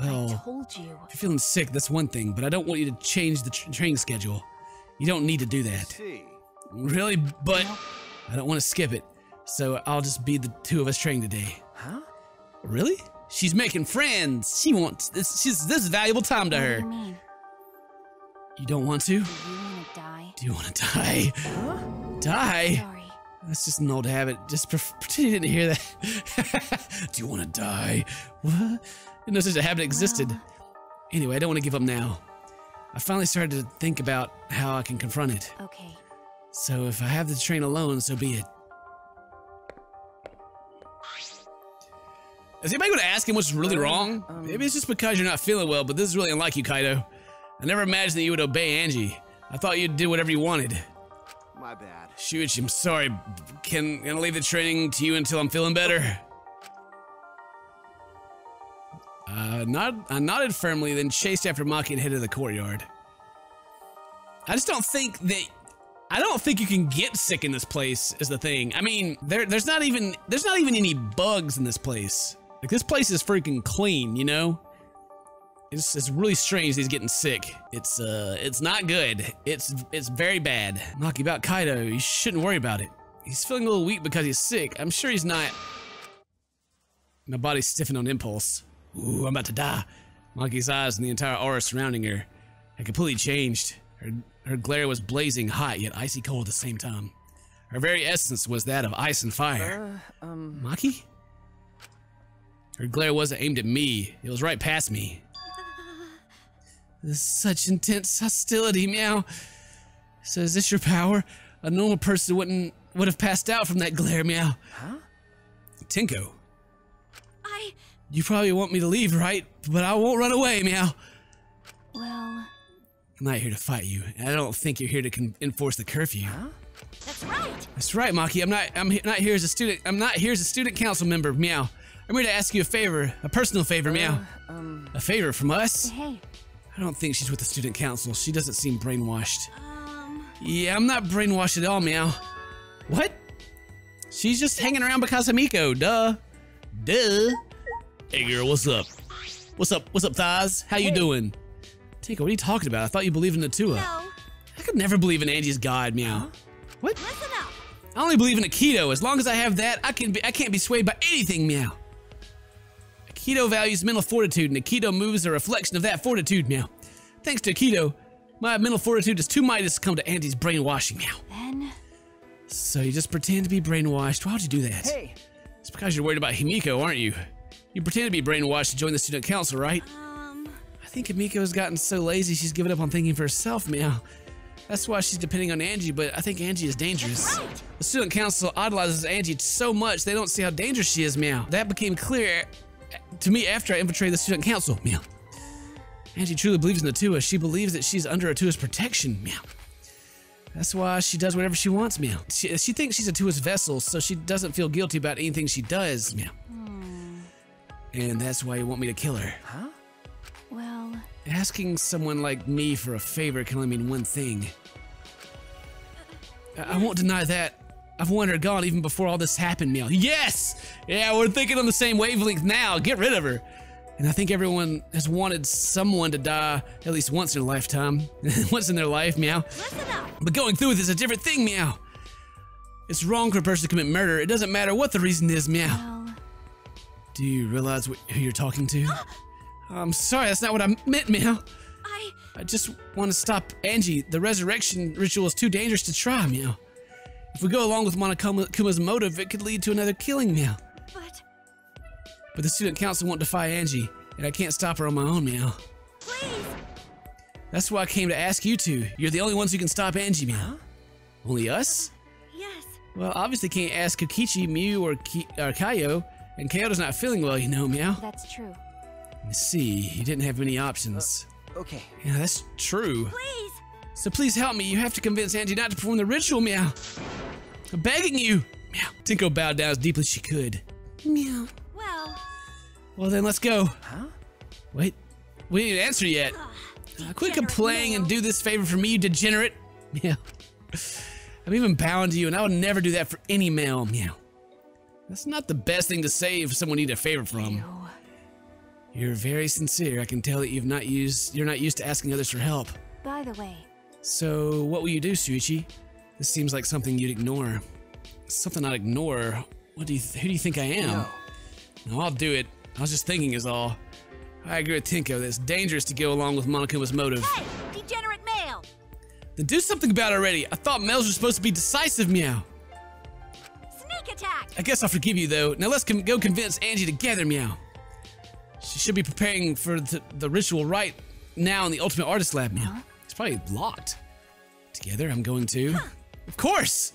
Well, I Told you. if you're feeling sick, that's one thing, but I don't want you to change the tr training schedule. You don't need to do that. See. Really? But I don't want to skip it, so I'll just be the two of us training today. Really? She's making friends. She wants this. She's this is valuable time to What do her. you mean? You don't want to? Do you want to die? Do you want to die? Huh? Die? Sorry. That's just an old habit. Just pre- pretend you didn't hear that. Do you want to die? What? I didn't know such a habit existed. Anyway, I don't want to give up now. I finally started to think about how I can confront it. Okay. So if I have the train alone, so be it. Is anybody going to ask him what's really wrong? Maybe it's just because you're not feeling well, but this is really unlike you, Kaito. I never imagined that you would obey Angie. I thought you'd do whatever you wanted. My bad. Shuichi, I'm sorry. Can, can I leave the training to you until I'm feeling better? Uh, nod, I nodded firmly, then chased after Maki and headed to the courtyard. I just don't think that. I don't think you can get sick in this place. Is the thing. I mean, there, there's not even there's not even any bugs in this place. Like this place is freaking clean, you know. It's, it's really strange he's getting sick. It's uh it's not good. It's it's very bad. Maki about Kaito, you shouldn't worry about it. He's feeling a little weak because he's sick. I'm sure he's not. My body's stiffened on impulse. Ooh, I'm about to die. Maki's eyes and the entire aura surrounding her had completely changed. Her, her glare was blazing hot yet icy cold at the same time. Her very essence was that of ice and fire. Uh, um, Maki? Her glare wasn't aimed at me. It was right past me. There's such intense hostility, meow. So is this your power? A normal person wouldn't would have passed out from that glare, meow. Huh? Tenko, I. you probably want me to leave, right? But I won't run away, meow. Well, I'm not here to fight you. I don't think you're here to enforce the curfew. Huh? That's right. That's right, Maki. I'm not. I'm not here as a student. I'm not here as a student council member. Meow. I'm here to ask you a favor, a personal favor. Meow. um, A favor from us. hey. I don't think she's with the student council. She doesn't seem brainwashed. Um. Yeah, I'm not brainwashed at all, Meow. What? She's just hanging around because of Miko. Duh. Duh. Hey, girl. What's up? What's up? What's up, Thaz? How you doing? Tenko, what are you talking about? I thought you believed in Atua. No. I could never believe in Angie's god, Meow. What? Listen up. I only believe in Aikido. As long as I have that, I can be, I can't be swayed by anything, meow. Aikido values mental fortitude, and Aikido moves a reflection of that fortitude, now. Thanks to Aikido, my mental fortitude is too mighty to succumb to Angie's brainwashing, now. Then, So you just pretend to be brainwashed. Why would you do that? hey, It's because you're worried about Himiko, aren't you? You pretend to be brainwashed to join the student council, right? Um. I think Himiko has gotten so lazy she's given up on thinking for herself, now. That's why she's depending on Angie, but I think Angie is dangerous. The student council idolizes Angie so much they don't see how dangerous she is, meow. That became clear to me after I infiltrated the student council, meow. Angie truly believes in Atua. She believes that she's under Atua's protection, meow. That's why she does whatever she wants, meow. She, she thinks she's Atua's vessel, so she doesn't feel guilty about anything she does, meow. Hmm. And that's why you want me to kill her. huh? well, Asking someone like me for a favor can only mean one thing. I, I won't deny that. I've wanted her gone even before all this happened, Meow. Yes! Yeah, we're thinking on the same wavelength now. Get rid of her. And I think everyone has wanted someone to die at least once in a lifetime. once in their life, Meow. Listen up. But going through with is a different thing, Meow. It's wrong for a person to commit murder. It doesn't matter what the reason is, Meow. well, Do you realize wh- who you're talking to? I'm sorry, that's not what I meant, Meow. I. I just want to stop Angie. The resurrection ritual is too dangerous to try, Meow. If we go along with Monokuma's motive, it could lead to another killing, Meow. But. But the student council won't defy Angie, and I can't stop her on my own, Meow. Please. That's why I came to ask you two. You're the only ones who can stop Angie, Meow. Only us? Yes. Well, obviously can't ask Kokichi, Miu, or, Ki- or Kaito. And Kaito's not feeling well, you know, Meow. that's true. Let me see. He didn't have many options. Uh, okay. Yeah, that's true. Please. So please help me. You have to convince Angie not to perform the ritual, Meow. I'm begging you. Meow. Tenko bowed down as deeply as she could. Meow. Well. Well, then let's go. Huh? Wait, we didn't answer yet. Uh, quit complaining and do this favor for me, you degenerate. Meow. I'm even bound to you, and I would never do that for any male. Meow. That's not the best thing to say if someone need a favor from. You're very sincere. I can tell that you've not used you're not used to asking others for help. By the way, So, what will you do, Shuichi? This seems like something you'd ignore. Something I'd ignore. What do you? Th- who do you think I am? No. No, I'll do it. I was just thinking, is all. I agree with Tenko that it's dangerous to go along with Monokuma's motive. Hey, degenerate male! Then do something about it already. I thought males were supposed to be decisive, meow. Sneak attack! I guess I'll forgive you though. Now let's com- go convince Angie together, meow. She should be preparing for the, the ritual right now in the Ultimate Artist Lab, meow. It's probably locked. Together, I'm going to. Of course.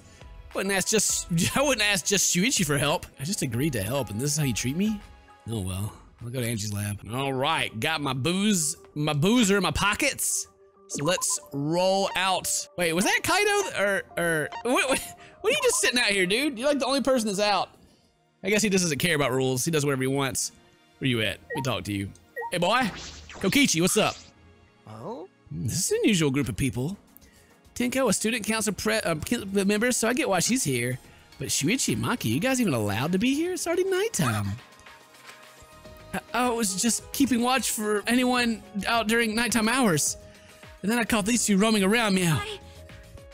I Wouldn't ask just I wouldn't ask just Shuichi for help. I just agreed to help, and this is how you treat me. Oh well. I'll go to Angie's lab. All right, got my booze, my boozer in my pockets. So let's roll out. Wait, was that Kaito or or what, what, what are you just sitting out here, dude? You're like the only person that's out. I guess he just doesn't care about rules. He does whatever he wants. Where you at? Let me talk to you. Hey, boy. Kokichi, what's up? Oh? This is an unusual group of people. Tenko, a student council pre- uh, member, so I get why she's here. But Shuichi and Maki, you guys even allowed to be here? It's already nighttime. I, I was just keeping watch for anyone out during nighttime hours. And then I caught these two roaming around, meow.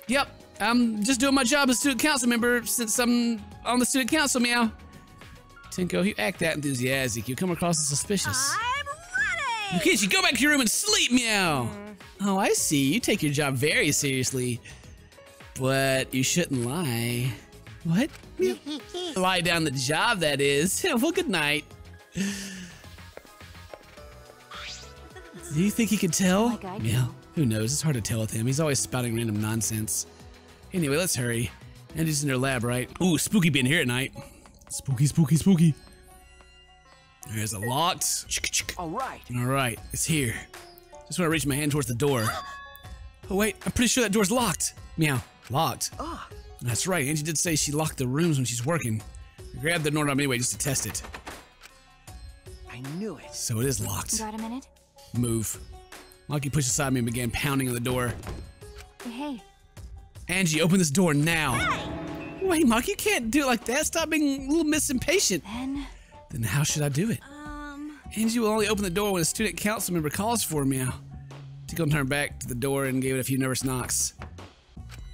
Yep, I'm just doing my job as student council member since I'm on the student council, meow. Tenko, you act that enthusiastic. You come across as suspicious. Ready! Kids, you go back to your room and sleep, meow. Oh, I see. You take your job very seriously. But you shouldn't lie. What? lie down the job, that is. well, good night. Do you think he could tell? Like I do. yeah. Who knows? It's hard to tell with him. He's always spouting random nonsense. Anyway, let's hurry. Angie's in her lab, right? Ooh, spooky being here at night. Spooky, spooky, spooky. There's a locked. All right. All right, it's here. Just want to reach my hand towards the door. Oh wait, I'm pretty sure that door's locked. Meow, locked. Ah, That's right. Angie did say she locked the rooms when she's working. I grabbed the doorknob anyway just to test it. I knew it. So it is locked. got a minute? Move. Monkey pushed aside me and began pounding on the door. Hey, Angie, open this door now. Wait, Monkey, you can't do it like that. Stop being a little miss impatient. then Then how should I do it? Um, Angie will only open the door when a student council member calls for me. Meow. Tickle turned back to the door and gave it a few nervous knocks.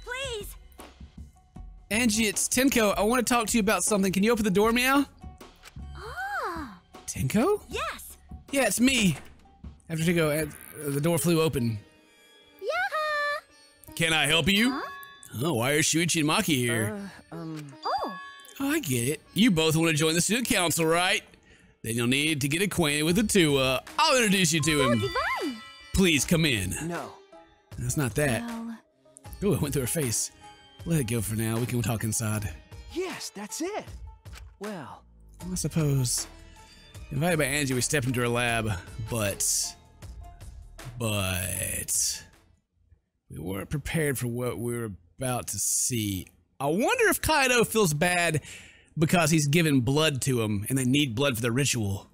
please! Angie, it's Tenko. I want to talk to you about something. Can you open the door, meow? Ah! Tenko? Yes! Yeah, it's me. After Tenko, uh, the door flew open. Yaha! Can I help you? Oh, why are Shuichi and Maki here? Um, Oh, oh, Oh, I get it. You both want to join the student council, right? Then you'll need to get acquainted with the Tua. I'll introduce you to oh, him. Please come in. no. That's not that. well, Oh, it went through her face. Let it go for now. We can talk inside. Yes, that's it. Well, I suppose. Invited by Angie, we stepped into her lab, but. But. We weren't prepared for what we were about to see. I wonder if Kaito feels bad because he's given blood to him and they need blood for the ritual.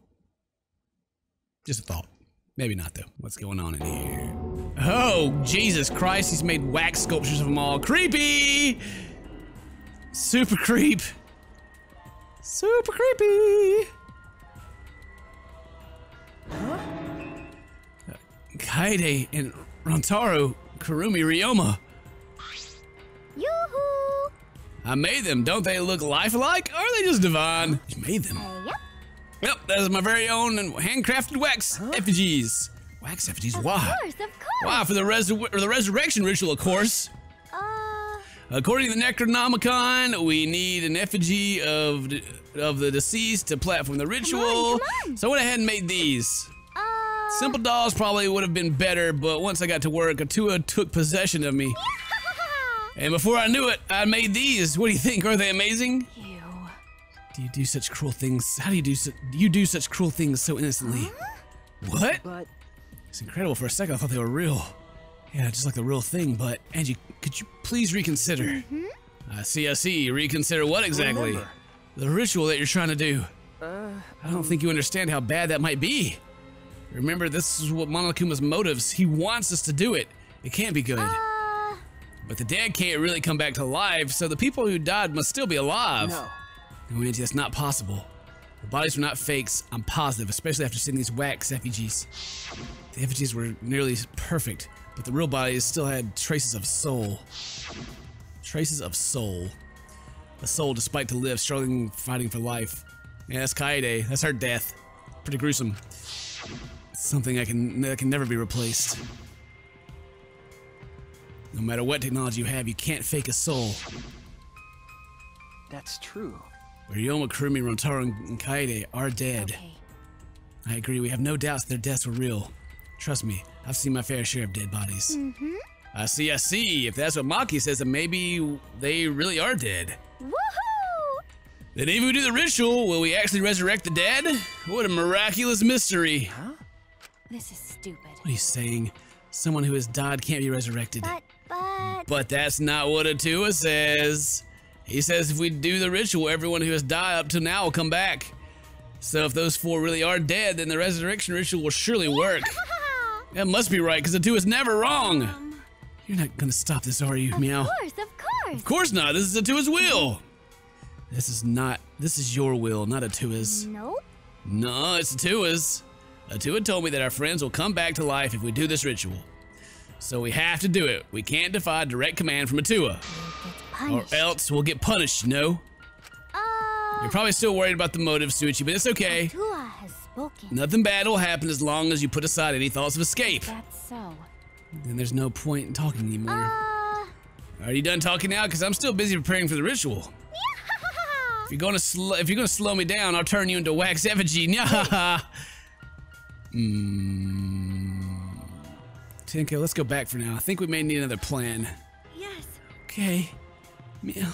Just a thought. Maybe not, though. What's going on in here? Oh, Jesus Christ, he's made wax sculptures of them all. Creepy! Super creep. Super creepy. Huh? Kaede and Rantaro Kirumi Ryoma. Yoo-hoo! I made them. Don't they look lifelike? Or are they just divine? You made them. Uh, yep. Yep, that is my very own handcrafted wax effigies. Wax effigies? Of Why? course, of course. Why? For the, resu- or the resurrection ritual, of course. Uh, According to the Necronomicon, we need an effigy of the, of the deceased to platform the ritual. come on. So I went ahead and made these. uh. Simple dolls probably would have been better, but once I got to work, Atua took possession of me. And before I knew it, I made these. What do you think? Are they amazing? ew. Do you do such cruel things? How do you do su- you do such cruel things so innocently? What? but It's incredible. For a second, I thought they were real. Yeah, just like the real thing. But Angie, could you please reconsider? Mhm. I see. I see. Reconsider what exactly? remember, The ritual that you're trying to do. Uh, I don't think you understand how bad that might be. Remember, this is what Monokuma's motives. He wants us to do it. It can't be good. Uh, But the dead can't really come back to life, so the people who died must still be alive. no. No, Angie, that's not possible. The bodies were not fakes, I'm positive, especially after seeing these wax effigies. The effigies were nearly perfect, but the real bodies still had traces of soul. Traces of soul. A soul despite to live, struggling, fighting for life. Yeah, that's Kaede. That's her death. Pretty gruesome. Something I can that can never be replaced. No matter what technology you have, you can't fake a soul. That's true. Ryoma, Kirumi, Rantaro, and Kaede are dead. Okay. I agree, we have no doubts their deaths were real. Trust me, I've seen my fair share of dead bodies. mm-hmm. I see, I see. If that's what Maki says, then maybe they really are dead. Woohoo! Then if we do the ritual, will we actually resurrect the dead? What a miraculous mystery. Huh? This is stupid. What are you saying? Someone who has died can't be resurrected. But, but... But that's not what Atua says. He says if we do the ritual, everyone who has died up to now will come back. So if those four really are dead, then the resurrection ritual will surely work. That must be right, because Atua is never wrong. Um, You're not gonna stop this, are you, Meow? Of course, of course. Of course not. This is Atua's will. This is not. This is your will, not Atua's. Nope. No, it's Atua's. Atua told me that our friends will come back to life if we do this ritual. So we have to do it. We can't defy direct command from Atua. Or else we'll get punished, no? Uh, You're probably still worried about the motive, Shuichi, but it's okay. Tua has spoken. Nothing bad will happen as long as you put aside any thoughts of escape. That's so. Then there's no point in talking anymore. Uh, Are you done talking now? Because I'm still busy preparing for the ritual. Yeah. If you're gonna sl- if you're gonna slow me down, I'll turn you into wax effigy. Nyahaha. Hmm. Tenko, let's go back for now. I think we may need another plan. Yes. Okay. Meow.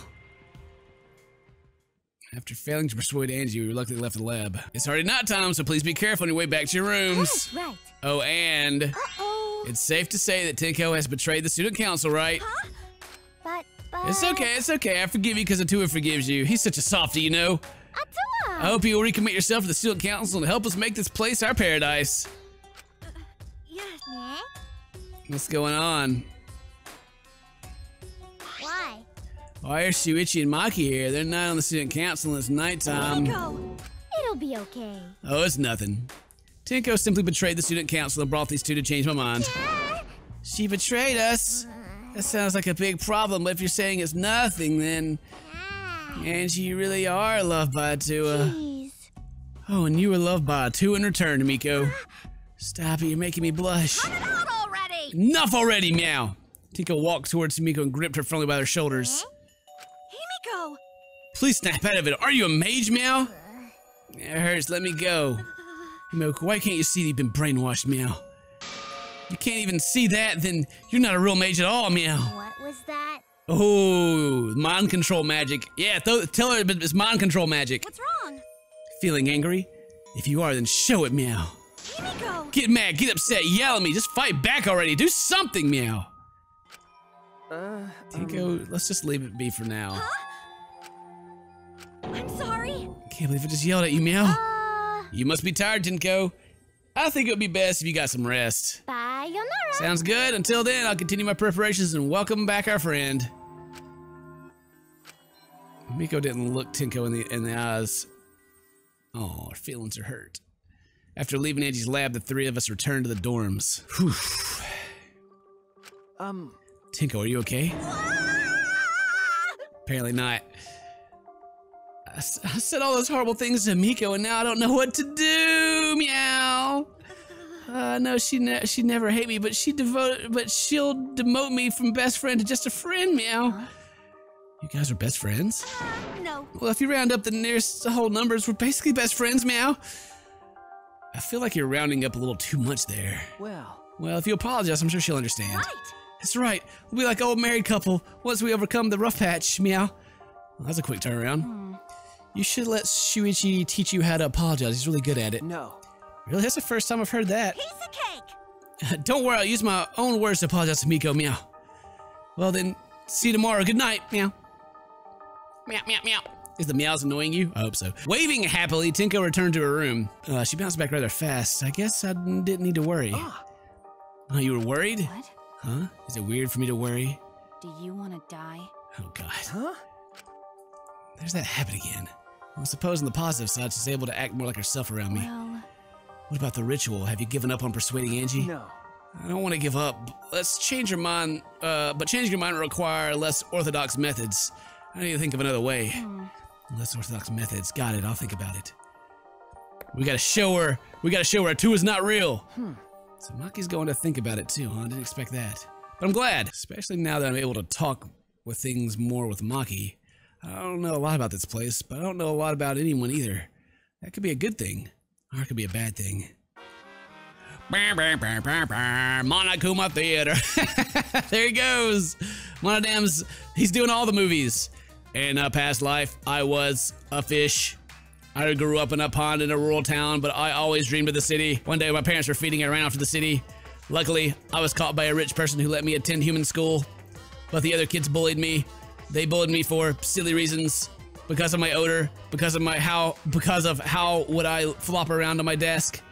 After failing to persuade Angie, we reluctantly left the lab. It's already night time, so please be careful on your way back to your rooms. right, right. Oh, and Uh-oh. it's safe to say that Tenko has betrayed the student council, right? Huh? But, but... It's okay, it's okay. I forgive you because Atua forgives you. He's such a softie, you know. Atua! I hope you will recommit yourself to the student council and help us make this place our paradise. Uh, yes. Yeah? What's going on? Why? Why are Shuichi and Maki here? They're not on the student council and it's nighttime. Go. It'll be okay. Oh, it's nothing. Tenko simply betrayed the student council and brought these two to change my mind. She betrayed us. That sounds like a big problem, but if you're saying it's nothing, then Angie, you really are loved by Atua. Please. Oh, and you were loved by Atua in return, Miko. Stop it, you're making me blush. Enough already, meow. Tenko walked towards Miko and gripped her firmly by her shoulders. Himiko. Please snap out of it. Are you a mage, meow? It hurts. Let me go. Miko, why can't you see that you've been brainwashed, meow? You can't even see that, then you're not a real mage at all, meow. What was that? Oh, mind control magic. Yeah, tell her it's mind control magic. What's wrong? Feeling angry? If you are, then show it, meow. Himiko. Get mad, get upset, yell at me, just fight back already. Do something, meow. Uh, Tenko, let's just leave it be for now. I'm sorry. Can't believe I just yelled at you, meow. Uh, You must be tired, Tenko. I think it would be best if you got some rest. sayonara. Sounds good. Until then, I'll continue my preparations and welcome back our friend. Miko didn't look Tenko in the in the eyes. Oh, her feelings are hurt. After leaving Angie's lab, the three of us returned to the dorms. Whew. um, Tenko, are you okay? Apparently not. I said all those horrible things to Miko, and now I don't know what to do. Meow. Uh, no, she ne- she never hate me, but she devote, but she'll demote me from best friend to just a friend. Meow. You guys are best friends? No. Well, if you round up the nearest whole numbers, we're basically best friends. Meow. I feel like you're rounding up a little too much there. well, Well, if you apologize, I'm sure she'll understand. Right. That's right. We'll be like old married couple once we overcome the rough patch. Meow. Well, that's a quick turnaround. Hmm. You should let Shuichi teach you how to apologize. He's really good at it. no. Really? That's the first time I've heard that. Piece of cake. Don't worry, I'll use my own words to apologize to Miko. Meow. Well then, see you tomorrow. Good night. Meow. Meow, meow, meow. Is the meows annoying you? I hope so. Waving happily, Tenko returned to her room. Uh, she bounced back rather fast. I guess I didn't need to worry. Ah, Oh, you were worried? What? Huh? Is it weird for me to worry? Do you want to die? Oh, God. huh? There's that habit again. I suppose on the positive side, she's able to act more like herself around me. Well, What about the ritual? Have you given up on persuading Angie? No. I don't want to give up. Let's change your mind, uh, but changing your mind will require less orthodox methods. I need to think of another way. hmm. Less orthodox methods. Got it. I'll think about it. We gotta show her. We gotta show her two is not real. Hmm. So Maki's going to think about it too, huh? I didn't expect that. But I'm glad, especially now that I'm able to talk with things more with Maki. I don't know a lot about this place, but I don't know a lot about anyone either. That could be a good thing, or it could be a bad thing. Monokuma Theater. there he goes. Monodam's, he's doing all the movies. In a past life, I was a fish. I grew up in a pond in a rural town, but I always dreamed of the city. One day, my parents were feeding I ran off to the city. Luckily, I was caught by a rich person who let me attend human school. But the other kids bullied me. They bullied me for silly reasons. Because of my odor, because of my how, because of how would I flop around on my desk,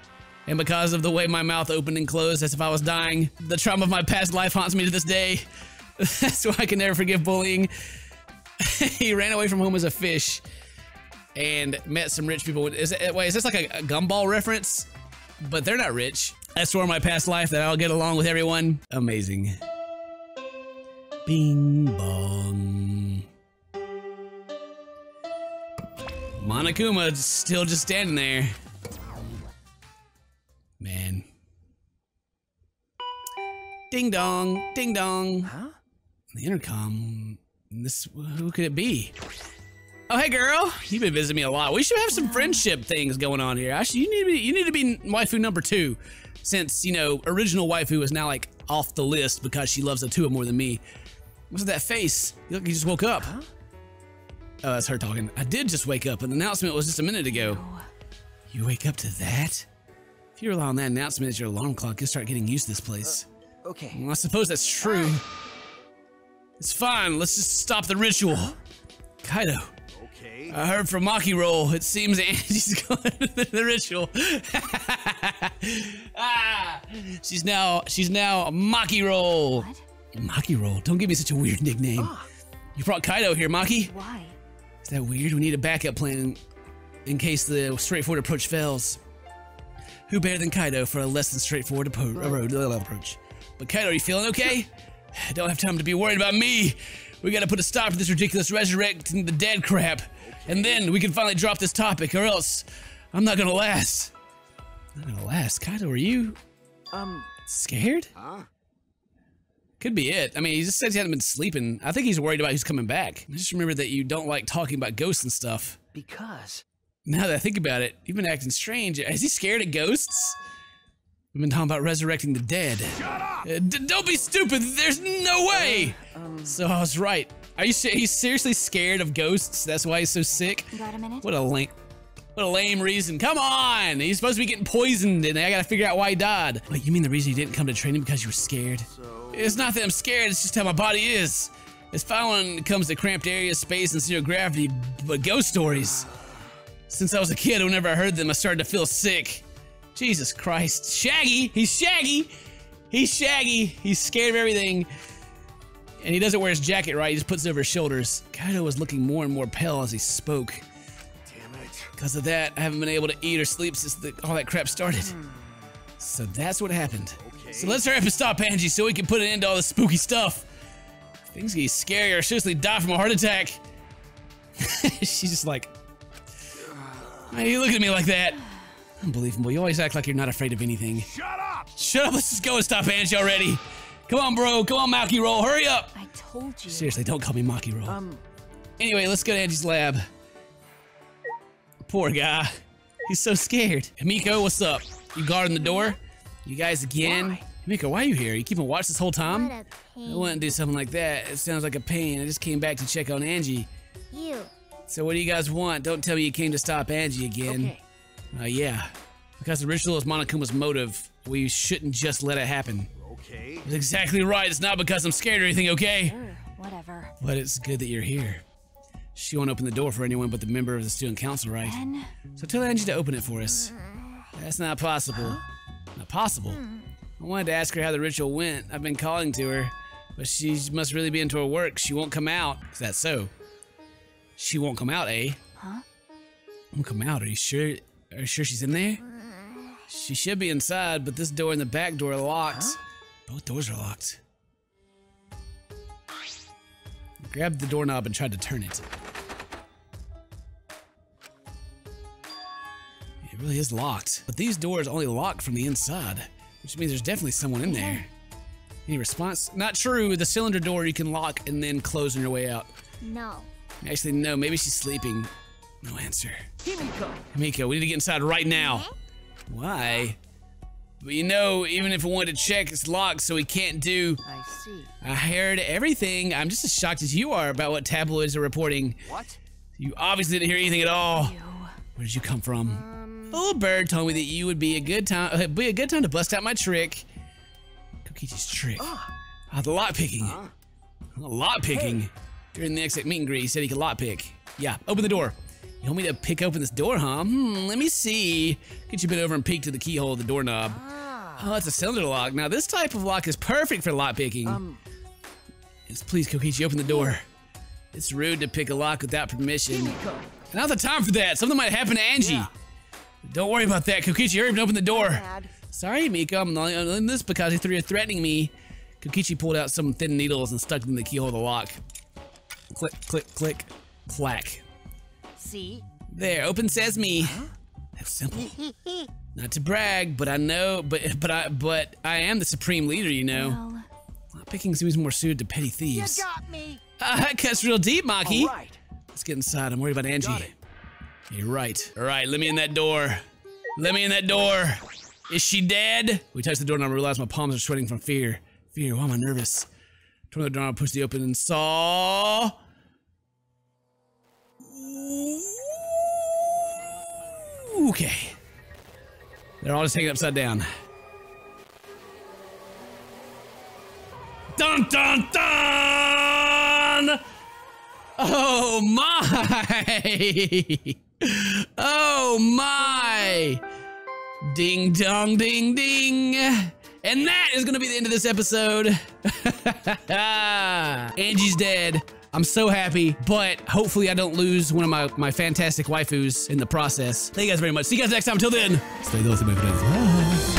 and because of the way my mouth opened and closed as if I was dying. The trauma of my past life haunts me to this day. That's why I can never forgive bullying. he ran away from home as a fish and met some rich people. Is it, wait, is this like a, a gumball reference? But they're not rich. I swore in my past life that I'll get along with everyone. Amazing. Bing bong. Monokuma still just standing there. Man. Ding dong, ding dong. Huh? The intercom. This who could it be? Oh hey girl, you've been visiting me a lot. We should have some friendship things going on here. Actually, you need to be you need to be waifu number two, since you know original waifu is now like off the list because she loves Atua more than me. What's that face? You look, you just woke up. Huh? Oh, that's her talking. I did just wake up, and the announcement was just a minute ago. You wake up to that? If you rely on that announcement as your alarm clock, you'll start getting used to this place. Uh, okay. Well, I suppose that's true. Ah! It's fine. Let's just stop the ritual. Kaito, Okay. I heard from Maki Roll. It seems Angie's going to the ritual. ah, she's now she's now Maki Roll. What? Maki Roll. Don't give me such a weird nickname. Ah, You brought Kaito here, Maki. Why? Is that weird? We need a backup plan in case the straightforward approach fails. Who better than Kaito for a less than straightforward appo- road- approach? But Kaito, are you feeling okay? I don't have time to be worried about me. We gotta put a stop to this ridiculous resurrecting the dead crap. And then we can finally drop this topic, or else I'm not gonna last. I'm Not gonna last. Kaito, are you um, scared? Huh? Could be it. I mean, he just says he hasn't been sleeping. I think he's worried about who's coming back. Just remember that you don't like talking about ghosts and stuff. because Now that I think about it, you've been acting strange. Is he scared of ghosts? We've been talking about resurrecting the dead. Shut up! Uh, d- don't be stupid. There's no way. so I was right. Are you? He's seriously scared of ghosts. That's why he's so sick. Got a minute? What a lame, what a lame reason. Come on. He's supposed to be getting poisoned, and I gotta figure out why he died. Wait, you mean the reason you didn't come to training because you were scared? So, It's not that I'm scared. It's just how my body is. It's fine when it comes to cramped areas, space, and zero gravity, but ghost stories. Since I was a kid, whenever I heard them, I started to feel sick. Jesus Christ. Shaggy! He's Shaggy! He's Shaggy! He's scared of everything. And he doesn't wear his jacket right, he just puts it over his shoulders. Kaito was looking more and more pale as he spoke. damn it. Because of that, I haven't been able to eat or sleep since the, all that crap started. Hmm. So that's what happened. Okay. So let's hurry up and stop Angie so we can put an end to all this spooky stuff. Things get scary or seriously die from a heart attack. She's just like, why are you looking at me like that? Unbelievable. You always act like you're not afraid of anything. Shut up! Shut up. Let's just go and stop Angie already. Come on, bro. Come on, Maki Roll. Hurry up. I told you. Seriously, don't call me Maki Roll. um, Anyway, let's go to Angie's lab. Poor guy. He's so scared. Miko, what's up? You guarding the door? You guys again? Why? Miko, why are you here? You keeping watch this whole time? What a I pain. wouldn't do something like that. It sounds like a pain. I just came back to check on Angie. You. So what do you guys want? Don't tell me you came to stop Angie again. okay. Uh, yeah. Because the ritual is Monokuma's motive. We shouldn't just let it happen. Okay. That's exactly right. It's not because I'm scared or anything, okay? Sure, whatever. But it's good that you're here. She won't open the door for anyone but the member of the student council, right? Ben? So tell Angie to open it for us. That's not possible. Not possible? I wanted to ask her how the ritual went. I've been calling to her, but she must really be into her work. She won't come out. Is that so? She won't come out, eh? Huh? Won't come out. Are you sure? Are you sure she's in there? She should be inside, but this door and the back door are locked. Both doors are locked. I grabbed the doorknob and tried to turn it. It really is locked. But these doors only lock from the inside, which means there's definitely someone in there. Any response? Not true. The cylinder door you can lock and then close on your way out. No. Actually, no. Maybe she's sleeping. No answer. Himiko! Miko, we need to get inside right now. Why? But you know, even if we wanted to check, it's locked, so we can't do. I see. I heard everything. I'm just as shocked as you are about what tabloids are reporting. What? You obviously didn't hear anything at all. You. Where did you come from? A little bird told me that you would be a good time. uh, Be a good time to bust out my trick. Kokichi's trick. Ah, the lock picking. A lot picking. During the exit meet and greet, he said he could lot pick. Yeah, open the door. You want me to pick open this door, huh? Hmm, let me see. Get you bent over and peek to the keyhole of the doorknob. Oh, it's a cylinder lock. Now, this type of lock is perfect for lot picking. Um, Yes, please, Kokichi, open the door. It's rude to pick a lock without permission. Not the time for that. Something might happen to Angie. Yeah. Don't worry about that. Kokichi, hurry up and open the door. Dad. Sorry, Miko. I'm only doing this because you're threatening me. Kokichi pulled out some thin needles and stuck them in the keyhole of the lock. Click, click, click, clack. See? There, open sesame. That's simple. Not to brag, but I know, but but I but I am the supreme leader, you know. Well, Lock Picking seems more suited to petty thieves. You thieves. got me. Ah, that cuts real deep, Maki. All right. Let's get inside. I'm worried about Angie. Got it. You're right. All right, let me in that door. Let me in that door. Is she dead? We touched the door and I realized my palms are sweating from fear. Fear, why am I nervous? Turned the door on, pushed the open and saw. Okay. They're all just hanging upside down. Dun dun dun! Oh my! Oh my! Ding dong ding ding! And that is gonna be the end of this episode. Angie's dead. I'm so happy, but hopefully I don't lose one of my, my fantastic waifus in the process. Thank you guys very much. See you guys next time. Until then, stay.